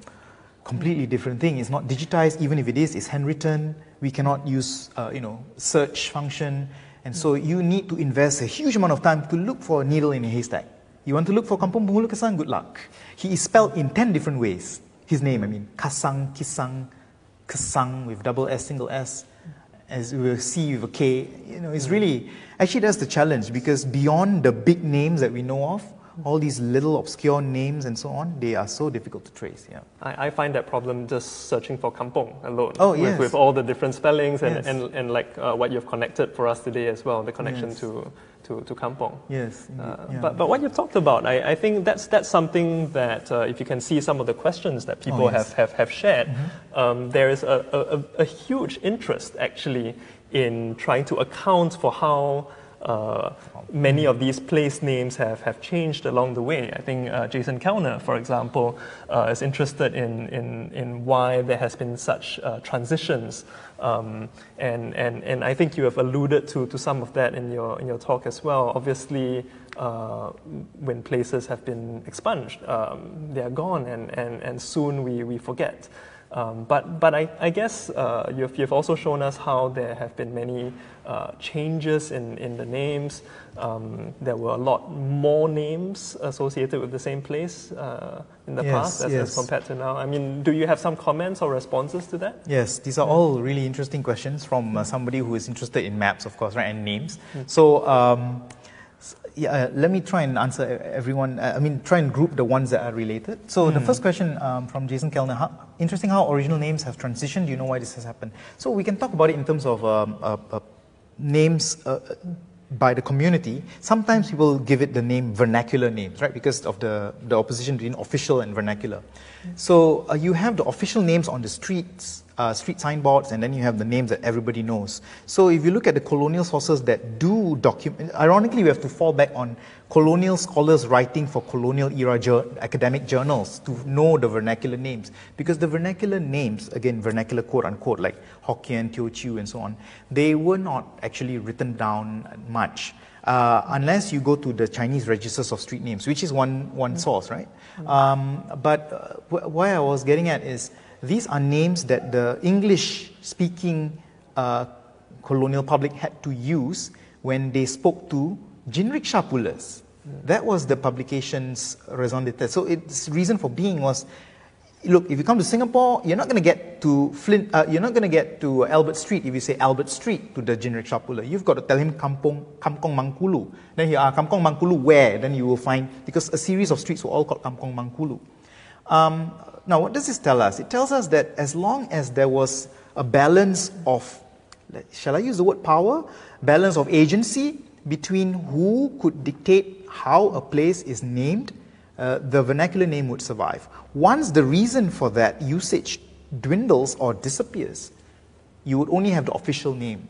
completely different thing. It's not digitized, even if it is, it's handwritten. We cannot use uh, you know search function and so you need to invest a huge amount of time to look for a needle in a haystack. You want to look for Kampung Penghulu Kesang? Good luck. He is spelled in 10 different ways. His name, I mean, Kasang, Kisang, Kesang with double S, single S, as we will see with a K. You know, it's really, actually that's the challenge because beyond the big names that we know of, all these little obscure names and so on, they are so difficult to trace. Yeah. I, I find that problem just searching for kampong alone. Oh, with, yes. with all the different spellings and, yes. and, and like uh, what you've connected for us today as well, the connection yes. to, to, to kampong. Yes. Uh, yeah. but, but what you talked about, I, I think that's, that's something that uh, if you can see some of the questions that people oh, have, have, have shared, mm-hmm. um, there is a, a, a huge interest actually in trying to account for how uh, many of these place names have, have changed along the way. I think uh, Jason Kellner, for example, uh, is interested in, in, in why there has been such uh, transitions. Um, and, and, and I think you have alluded to, to some of that in your, in your talk as well. Obviously, uh, when places have been expunged, um, they are gone, and, and, and soon we, we forget. Um, but but I, I guess uh, you've, you've also shown us how there have been many uh, changes in, in the names. Um, there were a lot more names associated with the same place uh, in the yes, past as, yes. as, compared to now. I mean, do you have some comments or responses to that? Yes, these are all really interesting questions from uh, somebody who is interested in maps, of course, right, and names. Mm. So. Um, yeah, uh, let me try and answer everyone. Uh, I mean, try and group the ones that are related. So mm. the hmm. first question um, from Jason Kellner, how, interesting how original names have transitioned. Do you know why this has happened? So we can talk about it in terms of um, uh, uh names uh, by the community. Sometimes people give it the name vernacular names, right? Because of the, the opposition between official and vernacular. Mm. So uh, you have the official names on the streets uh, street signboards, and then you have the names that everybody knows. So if you look at the colonial sources that do document, ironically, we have to fall back on colonial scholars writing for colonial era jur- academic journals to know the vernacular names. Because the vernacular names, again, vernacular quote unquote, like Hokkien, Teochew, and so on, they were not actually written down much. Uh, unless you go to the Chinese registers of street names, which is one, one source, right? Mm-hmm. Um, but uh, wh- where I was getting at is these are names that the English speaking uh, colonial public had to use when they spoke to jinrickshaw pullers. That was the publication's raison d'etre. So its reason for being was, look, if you come to Singapore, you're not going to get to Flint, uh, you're not going to get to Albert Street if you say Albert Street to the jinrickshaw puller. You've got to tell him Kampong, Kampong Bengkulu. Then you are Kampong Bengkulu where? Then you will find, because a series of streets were all called Kampong Bengkulu. Um, now, what does this tell us? It tells us that as long as there was a balance of, shall I use the word power? Balance of agency between who could dictate how a place is named, uh, the vernacular name would survive. Once the reason for that usage dwindles or disappears, you would only have the official name.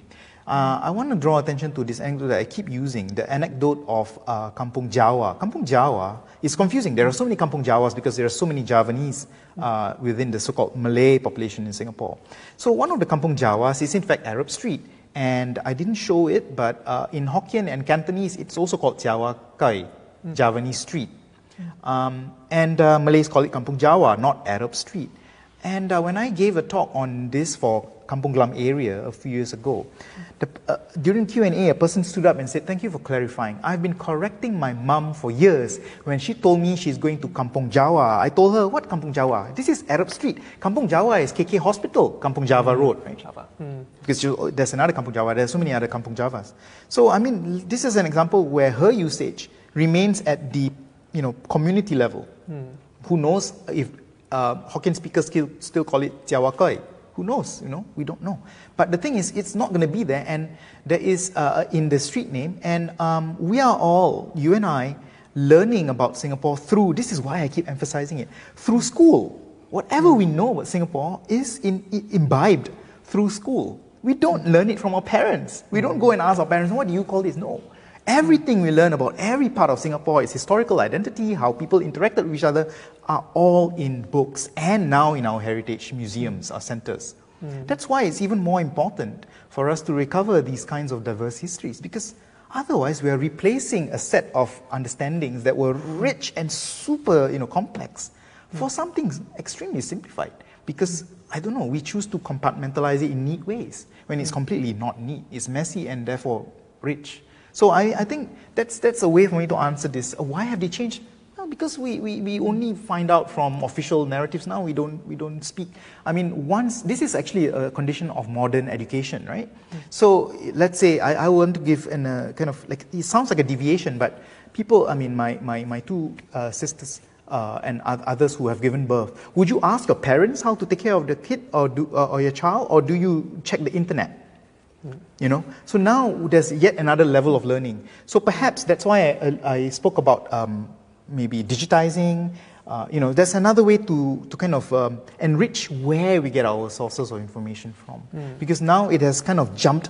Uh, I want to draw attention to this angle that I keep using, the anecdote of uh, Kampung Jawa. Kampung Jawa is confusing. There are so many Kampung Jawas because there are so many Javanese uh, within the so-called Malay population in Singapore. So one of the Kampung Jawas is in fact Arab Street. And I didn't show it, but uh, in Hokkien and Cantonese, it's also called Jawa Kai, mm. Javanese Street. Um, and uh, Malays call it Kampung Jawa, not Arab Street. And uh, when I gave a talk on this for Kampung Glam area a few years ago. The, uh, during Q&A, a person stood up and said, thank you for clarifying. I've been correcting my mum for years. When she told me she's going to Kampung Jawa, I told her, what Kampung Jawa? This is Arab Street. Kampung Jawa is KK Hospital, Kampung Java mm. Road, right? Java. Mm. Because you, there's another Kampung Jawa, there's so many other Kampung Javas. So, I mean, this is an example where her usage remains at the you know, community level. Mm. Who knows if uh, Hokkien speakers still, still call it Jawa Koi who knows? You know, we don't know. But the thing is, it's not going to be there, and there is uh, in the street name, and um, we are all, you and I, learning about Singapore through. This is why I keep emphasizing it through school. Whatever we know about Singapore is in, imbibed through school. We don't learn it from our parents. We don't go and ask our parents, "What do you call this?" No. Everything we learn about every part of Singapore, its historical identity, how people interacted with each other, are all in books and now in our heritage museums, our centers. Mm. That's why it's even more important for us to recover these kinds of diverse histories because otherwise we are replacing a set of understandings that were rich and super you know, complex for something extremely simplified because I don't know, we choose to compartmentalize it in neat ways when it's completely not neat. It's messy and therefore rich. So I, I think that's, that's a way for me to answer this. Uh, why have they changed? Well, because we, we, we only find out from official narratives now. We don't, we don't speak. I mean, once, this is actually a condition of modern education, right? Mm. So let's say I, I want to give an, uh, kind of like, it sounds like a deviation, but people, I mean, my, my, my two uh, sisters, uh, and others who have given birth. Would you ask your parents how to take care of the kid or, do, uh, or your child, or do you check the internet? You know, so now there's yet another level of learning. So perhaps that's why I, I spoke about um, maybe digitizing. Uh, you know, there's another way to, to kind of um, enrich where we get our sources of information from. Mm. Because now it has kind of jumped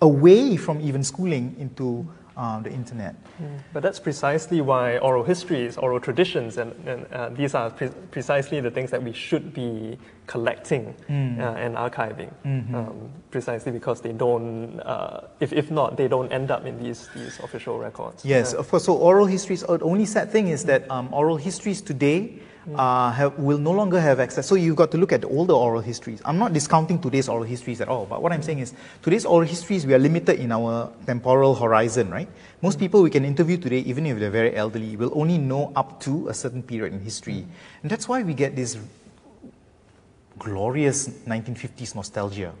away from even schooling into um, the internet. Mm. But that's precisely why oral histories, oral traditions, and, and uh, these are pre- precisely the things that we should be collecting mm. uh, and archiving. Mm-hmm. Um, precisely because they don't, uh, if, if not, they don't end up in these, these official records. Yes, yeah. of course. So oral histories, the only sad thing is that um, oral histories today uh, have, will no longer have access. So you've got to look at all the oral histories. I'm not discounting today's oral histories at all, but what I'm saying is today's oral histories, we are limited in our temporal horizon, right? Most people we can interview today, even if they're very elderly, will only know up to a certain period in history. And that's why we get this glorious 1950s nostalgia.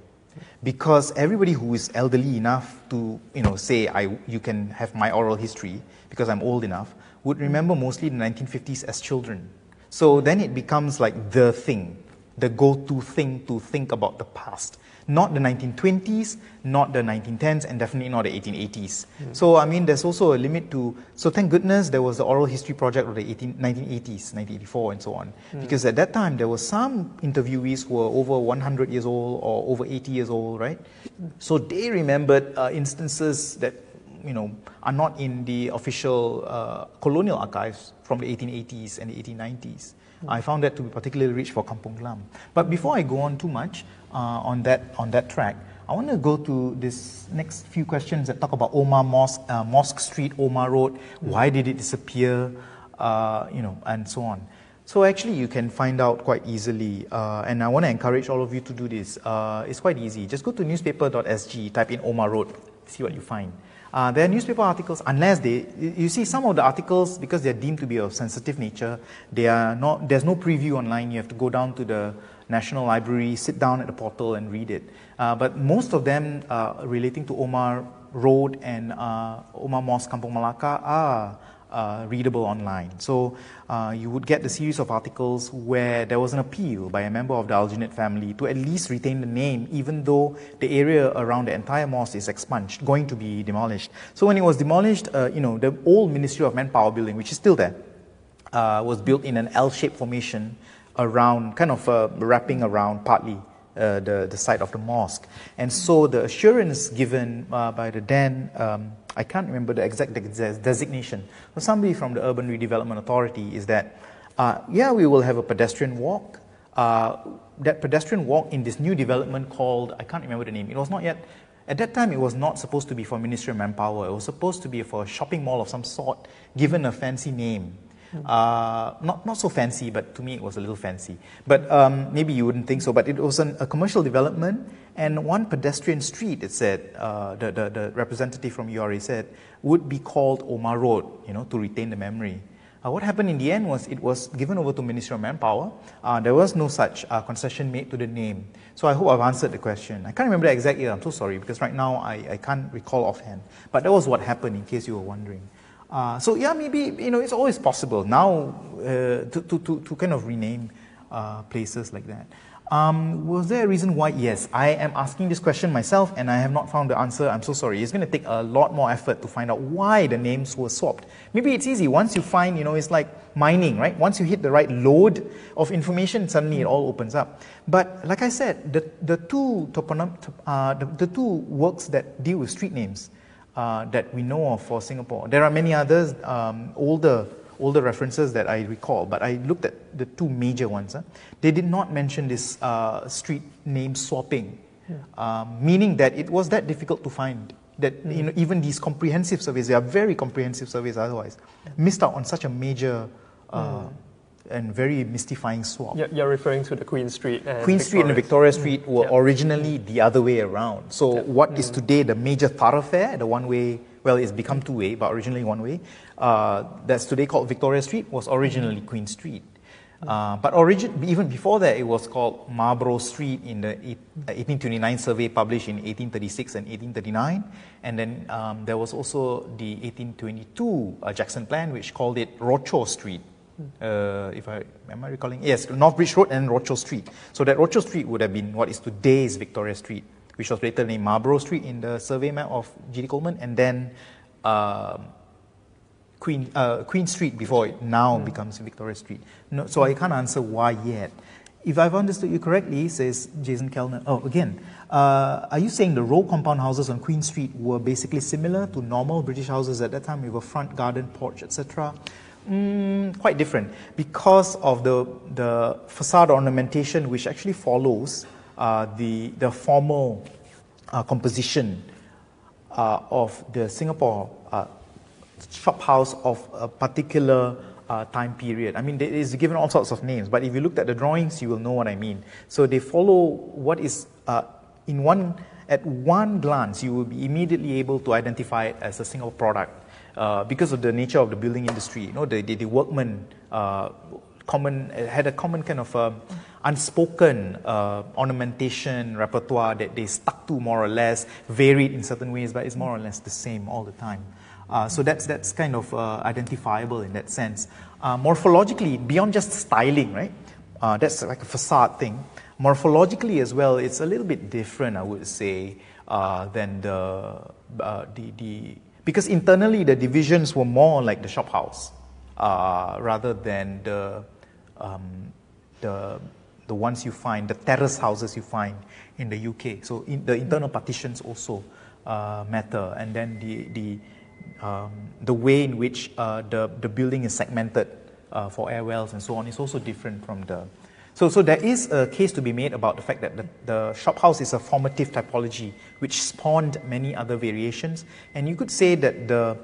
because everybody who is elderly enough to, you know, say I, you can have my oral history because I'm old enough, would remember mostly the 1950s as children. So then it becomes like the thing, the go-to thing to think about the past. Not the 1920s, not the 1910s, and definitely not the 1880s. Mm. So, I mean, there's also a limit to. So, thank goodness there was the oral history project of the 18, 1980s, 1984, and so on. Mm. Because at that time, there were some interviewees who were over 100 years old or over 80 years old, right? Mm. So, they remembered uh, instances that you know, are not in the official uh, colonial archives from the 1880s and the 1890s. I found that to be particularly rich for Kampung Glam. But before I go on too much uh, on, that, on that track, I want to go to this next few questions that talk about Omar Mosque, uh, Mosque Street, Omar Road, why did it disappear, uh, you know, and so on. So actually, you can find out quite easily, uh, and I want to encourage all of you to do this. Uh, it's quite easy. Just go to newspaper.sg, type in Omar Road, see what you find. Uh, there are newspaper articles, unless they, you see some of the articles, because they're deemed to be of sensitive nature, they are not, there's no preview online. You have to go down to the National Library, sit down at the portal and read it. Uh, but most of them uh, relating to Omar Road and uh, Omar Mosque Kampung Malacca are uh, readable online. So uh, you would get the series of articles where there was an appeal by a member of the Al Junied family to at least retain the name, even though the area around the entire mosque is expunged, going to be demolished. So when it was demolished, uh, you know, the old Ministry of Manpower building, which is still there, uh, was built in an L-shaped formation around, kind of uh, wrapping around partly uh, the, the site of the mosque. And so the assurance given by the then um, I can't remember the exact designation, but somebody from the Urban Redevelopment Authority is that, uh, yeah, we will have a pedestrian walk. Uh, that pedestrian walk in this new development called, I can't remember the name, it was not yet, at that time it was not supposed to be for Ministry of Manpower, it was supposed to be for a shopping mall of some sort, given a fancy name. Uh, not, not so fancy, but to me it was a little fancy. But um, maybe you wouldn't think so. But it was an, a commercial development, and one pedestrian street, it said, uh, the, the, the, representative from URA said, would be called Omar Road, you know, to retain the memory. Uh, what happened in the end was it was given over to Ministry of Manpower. Uh, there was no such uh, concession made to the name. So I hope I've answered the question. I can't remember the exact year, I'm so sorry, because right now I, I can't recall offhand. But that was what happened, in case you were wondering. Uh, so yeah, maybe you know it's always possible now uh, to, to, to, to, kind of rename uh, places like that. Um, was there a reason why? Yes, I am asking this question myself and I have not found the answer. I'm so sorry. It's going to take a lot more effort to find out why the names were swapped. Maybe it's easy. Once you find, you know, it's like mining, right? Once you hit the right lode of information, suddenly it all opens up. But like I said, the, the, two, toponym, uh, the, the two works that deal with street names, uh, that we know of for Singapore. There are many others, um, older, older references that I recall, but I looked at the two major ones. Huh? They did not mention this uh, street name swapping, yeah. um, meaning that it was that difficult to find. That mm. you know, even these comprehensive surveys, they are very comprehensive surveys otherwise, missed out on such a major uh, mm and very mystifying swap. You're referring to the Queen Street and Queen Victoria Street and Victoria Street were originally the other way around. So yeah. what mm. is today the major thoroughfare, the one-way, well, it's become two-way, but originally one-way, uh, that's today called Victoria Street, was originally mm. Queen Street. Uh, but origin, even before that, it was called Marlborough Street in the 1829 survey published in 1836 and 1839. And then um, there was also the 1822 uh, Jackson Plan, which called it Rochor Street uh, if I am I recalling, yes, North Bridge Road and Rochor Street. So that Rochor Street would have been what is today's Victoria Street, which was later named Marlborough Street in the survey map of G.D. Coleman, and then uh, Queen uh, Queen Street before it now mm. becomes Victoria Street. No, so I can't answer why yet. If I've understood you correctly, says Jason Kellner. Oh, again, uh, are you saying the row compound houses on Queen Street were basically similar to normal British houses at that time with a front garden, porch, etc.? Mm, quite different because of the, the facade ornamentation which actually follows uh, the, the formal uh, composition uh, of the Singapore uh, shop house of a particular uh, time period. I mean, it is given all sorts of names, but if you looked at the drawings, you will know what I mean. So they follow what is uh, in one, at one glance, you will be immediately able to identify it as a single product uh, because of the nature of the building industry, you know, the, the, the workmen uh, common had a common kind of uh, unspoken uh, ornamentation repertoire that they stuck to more or less, varied in certain ways, but it's more or less the same all the time. Uh, so that's, that's kind of uh, identifiable in that sense. Uh, morphologically, beyond just styling, right? Uh, that's like a facade thing. Morphologically as well, it's a little bit different, I would say, than the, the, the, because internally the divisions were more like the shop house rather than the, um, the the ones you find, the terrace houses you find in the UK. So in, the internal partitions also uh, matter, and then the the um, the way in which uh, the the building is segmented uh, for air wells and so on is also different from the. So, so there is a case to be made about the fact that the, the shop house is a formative typology which spawned many other variations, and you could say that the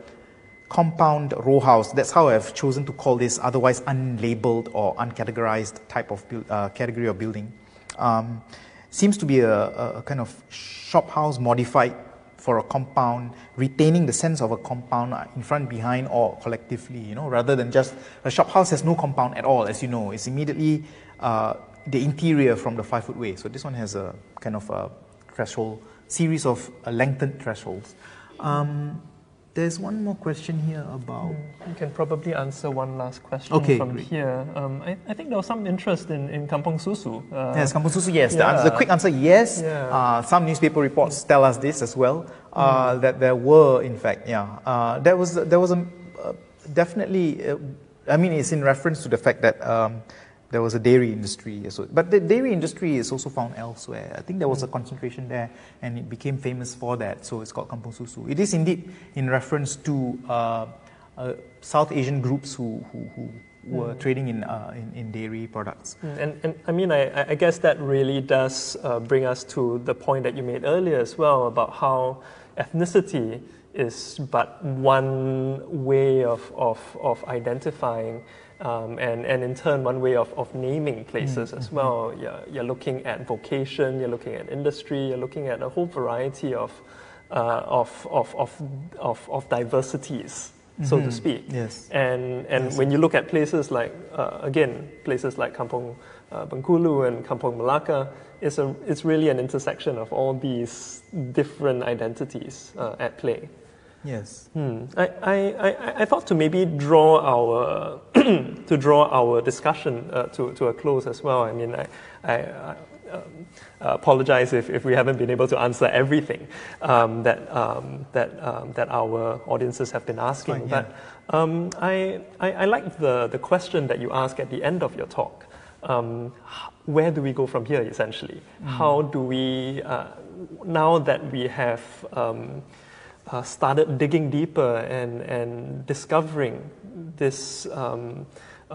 compound row house. That's how I've chosen to call this otherwise unlabeled or uncategorized type of uh, category of building. Um, seems to be a, a, kind of shop house modified for a compound, retaining the sense of a compound in front, behind, or collectively, you know, rather than just a shop house has no compound at all, as you know. It's immediately uh, the interior from the five foot way. So this one has a kind of a threshold, series of uh, lengthened thresholds. Um, there's one more question here about. You can probably answer one last question okay, from great. here. Um, I, I, think there was some interest in, in Kampong Susu. Uh, yes, Kampong Susu, yes. Yeah. The, answer, the, quick answer, yes. Yeah. Uh, some newspaper reports tell us this as well, uh, mm. that there were, in fact, yeah. Uh, there was, there was a, uh, definitely, uh, I mean, it's in reference to the fact that um, there was a dairy industry. So, but the dairy industry is also found elsewhere. I think there was a concentration there, and it became famous for that. So it's called Kampong Susu. It is indeed in reference to uh, uh, South Asian groups who, who, who were mm. trading in, uh, in, in, dairy products. Mm, and, and I mean, I, I guess that really does uh, bring us to the point that you made earlier as well about how ethnicity is but one way of, of, of identifying um, and, and in turn, one way of, of naming places mm-hmm. as well. You're, you're looking at vocation, you're looking at industry, you're looking at a whole variety of, uh, of, of, of, of, of, diversities, mm-hmm. so to mm-hmm. speak. Yes. And, and yes. when you look at places like, uh, again, places like Kampong uh, Bengkulu and Kampong Melaka, it's, a, it's really an intersection of all these different identities uh, at play. Yes. Hmm. I, I, I, thought to maybe draw our [CLEARS THROAT] to draw our discussion uh, to, to a close as well. I mean, I, I, I um, apologize if, if we haven't been able to answer everything um, that um, that um, that our audiences have been asking. Fine, yeah. But um, I, I, I like the the question that you ask at the end of your talk. Um, where do we go from here? Essentially, mm. how do we uh, now that we have uh, started digging deeper and, and discovering this um,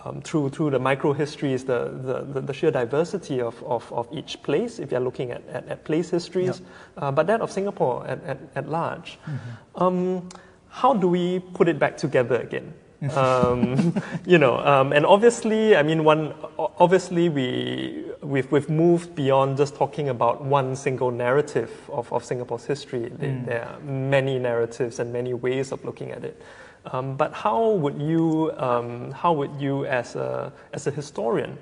um, through, through the micro histories, the, the, the, sheer diversity of, of, of each place, if you're looking at, at, at place histories, yep. uh, but that of Singapore at, at, at large. Mm-hmm. Um, how do we put it back together again? Um, [LAUGHS] you know, um, and obviously, I mean, one obviously we we've we've moved beyond just talking about one single narrative of, of Singapore's history. Mm. There are many narratives and many ways of looking at it. Um, but how would you um, how would you as a as a historian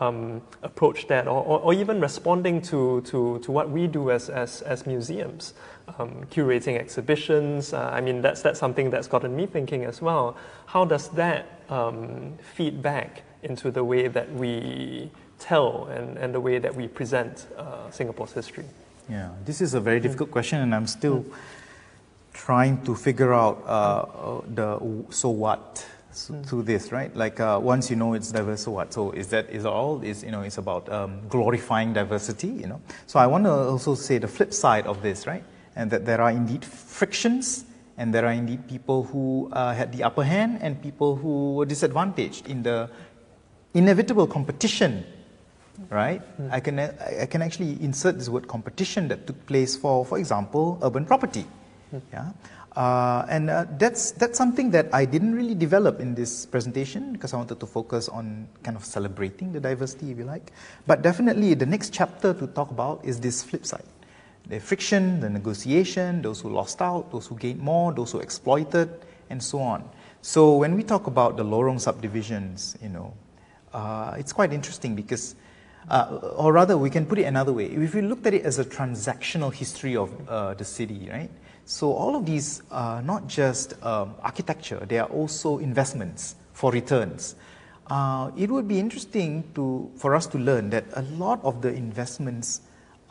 um, approach that, or, or, or, even responding to, to, to what we do as, as, as museums? Um, curating exhibitions. Uh, I mean, that's, that's something that's gotten me thinking as well. How does that um, feed back into the way that we tell and, and the way that we present uh, Singapore's history? Yeah, this is a very difficult question, and I'm still mm. trying to figure out uh, the so what mm. to this, right? Like uh, once you know it's diverse, so what? So is that is all? Is you know it's about um, glorifying diversity, you know? So I want to also say the flip side of this, right? And that there are indeed frictions and there are indeed people who uh, had the upper hand and people who were disadvantaged in the inevitable competition right mm. I, can, I can actually insert this word competition that took place for for example urban property mm. yeah uh, and uh, that's that's something that I didn't really develop in this presentation because I wanted to focus on kind of celebrating the diversity, if you like. But definitely, the next chapter to talk about is this flip side the friction, the negotiation, those who lost out, those who gained more, those who exploited, and so on. So when we talk about the Lorong subdivisions, you know, uh, it's quite interesting because uh, or rather, we can put it another way. If we looked at it as a transactional history of uh, the city, right? So all of these are not just um, architecture; they are also investments for returns. Uh, it would be interesting to, for us to learn that a lot of the investments,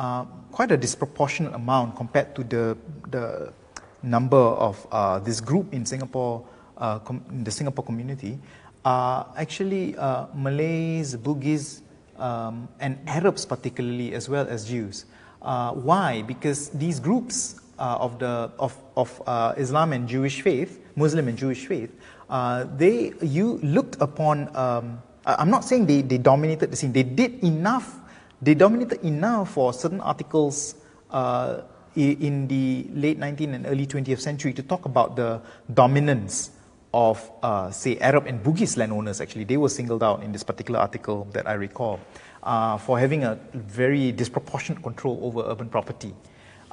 are quite a disproportionate amount compared to the, the number of uh, this group in Singapore, uh, in the Singapore community, are actually uh, Malays, Bugis, um, and Arabs particularly, as well as Jews. Uh, why? Because these groups uh, of, the, of, of uh, Islam and Jewish faith, Muslim and Jewish faith, uh, they you looked upon. Um, I'm not saying they, they dominated the scene. They did enough. They dominated enough for certain articles uh, in the late 19th and early 20th century to talk about the dominance of, uh, say, Arab and Bugis landowners, actually. They were singled out in this particular article that I recall uh, for having a very disproportionate control over urban property.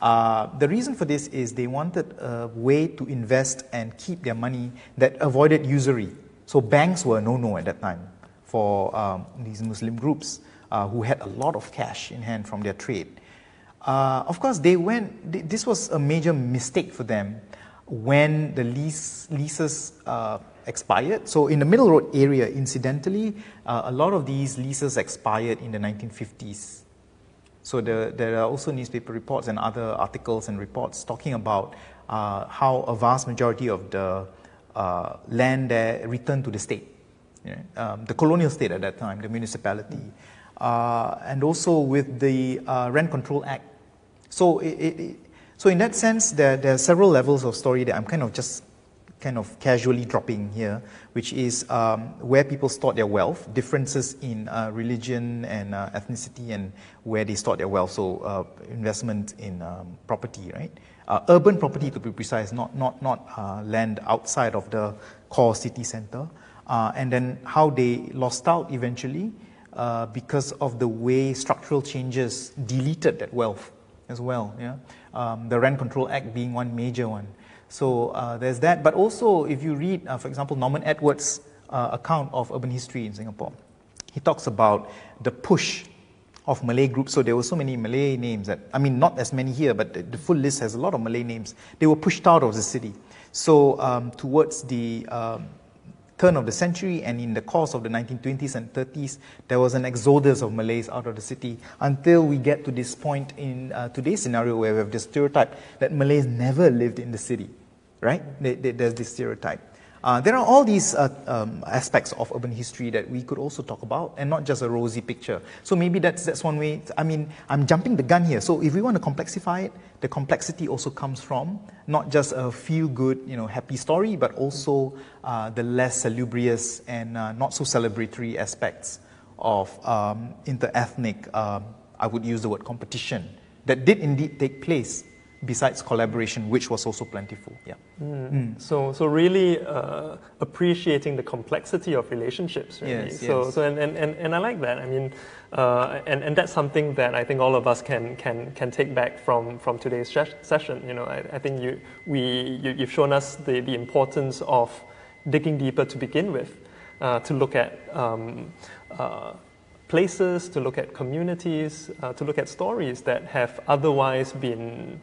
Uh, the reason for this is they wanted a way to invest and keep their money that avoided usury. So banks were no no at that time for um, these Muslim groups uh, who had a lot of cash in hand from their trade. Uh, of course, they went, this was a major mistake for them when the lease, leases uh, expired. So, in the Middle Road area, incidentally, uh, a lot of these leases expired in the 1950s. So, the, there are also newspaper reports and other articles and reports talking about uh, how a vast majority of the uh, land there returned to the state, um, the colonial state at that time, the municipality. Uh, and also with the uh, Rent Control Act. So, it, it, so in that sense, there, there are several levels of story that I'm kind of just kind of casually dropping here, which is um, where people stored their wealth, differences in uh, religion and uh, ethnicity, and where they stored their wealth. So uh, investment in um, property, right? Uh, urban property, to be precise, not not not uh, land outside of the core city center, uh, and then how they lost out eventually because of the way structural changes deleted that wealth as well. Yeah um, the Rent Control Act being one major one. So uh, there's that. But also, if you read, uh, for example, Norman Edwards' uh, account of urban history in Singapore, he talks about the push of Malay groups. So there were so many Malay names that, I mean, not as many here, but the, the full list has a lot of Malay names. They were pushed out of the city. So um, towards the um, turn of the century and in the course of the 1920s and 30s, there was an exodus of Malays out of the city until we get to this point in uh, today's scenario where we have this stereotype that Malays never lived in the city, right? There's this stereotype. Uh, there are all these uh, um, aspects of urban history that we could also talk about, and not just a rosy picture. So maybe that's that's one way. I mean, I'm jumping the gun here. So if we want to complexify it, the complexity also comes from not just a feel-good, you know, happy story, but also uh, the less salubrious and uh, not so celebratory aspects of um, inter-ethnic. Um, I would use the word competition that did indeed take place besides collaboration, which was also plentiful. Yeah. Mm. Mm. So, so really uh, appreciating the complexity of relationships. Really. Yes, so, yes. so and, and, and, and I like that. I mean, uh, and, and that's something that I think all of us can, can, can take back from, from today's session. You know, I, I think you, we, you, you've shown us the, the importance of digging deeper to begin with, uh, to look at um, uh, places, to look at communities, uh, to look at stories that have otherwise been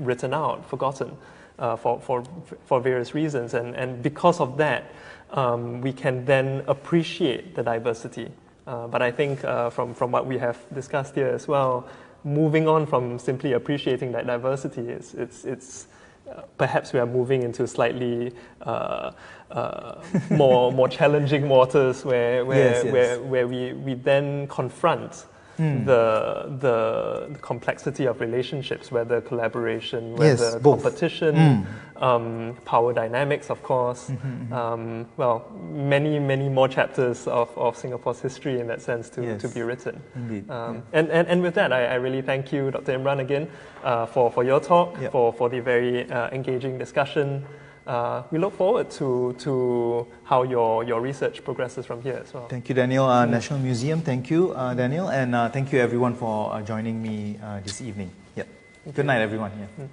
written out, forgotten uh, for, for, for various reasons. And, and because of that, um, we can then appreciate the diversity. Uh, but I think uh, from, from what we have discussed here as well, moving on from simply appreciating that diversity, it's, it's, it's uh, perhaps we are moving into slightly uh, uh, [LAUGHS] more, more challenging waters where, where, Yes, yes. where, where we, we then confront Hmm. the, the, the complexity of relationships, whether collaboration, whether both. competition, Hmm. um, power dynamics, of course. Mm-hmm, Um, well, many, many more chapters of, of Singapore's history in that sense to, Yes. to be written. Indeed, Um, and, and, and with that, I, I really thank you, Dr. Imran, again, uh, for, for your talk, Yep. for, for the very uh, engaging discussion. Uh, we look forward to, to how your, your research progresses from here as well. Thank you, Daniel. Uh, National Museum, thank you, uh, Daniel. And uh, thank you, everyone, for uh, joining me uh, this evening. Yep. Good night, everyone. Yeah.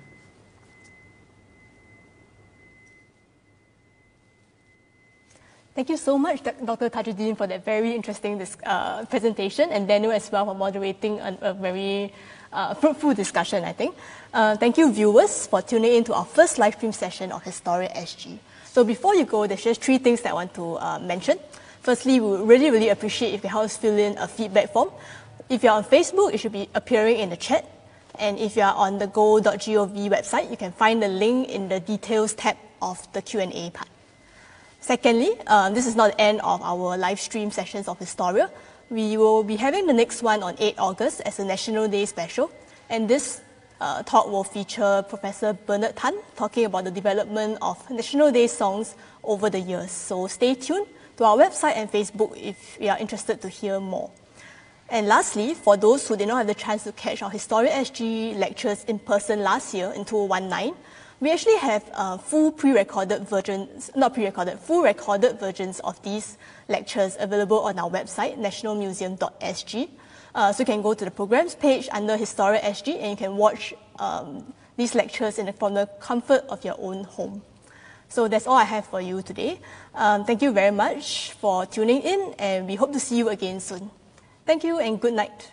Thank you so much, Dr. Tajudeen, for that very interesting uh, presentation, and Daniel as well for moderating a, a very uh, fruitful discussion, I think. Uh, thank you, viewers, for tuning in to our first live stream session of Historia SG. So before you go, there's just three things that I want to uh, mention. Firstly, we would really, really appreciate if you help us fill in a feedback form. If you're on Facebook, it should be appearing in the chat. And if you are on the go.gov website, you can find the link in the details tab of the Q&A part. Secondly, um, this is not the end of our live stream sessions of Historia. We will be having the next one on 8 August as a National Day special, and this uh, talk will feature Professor Bernard Tan talking about the development of National Day songs over the years. So stay tuned to our website and Facebook if you are interested to hear more. And lastly, for those who did not have the chance to catch our Historia SG lectures in person last year in 2019, we actually have uh, full pre-recorded versions, not pre-recorded, full recorded versions of these lectures available on our website, nationalmuseum.sg. Uh, so you can go to the programs page under Historia SG and you can watch um, these lectures the, from the comfort of your own home. So that's all I have for you today. Um, thank you very much for tuning in and we hope to see you again soon. Thank you and good night.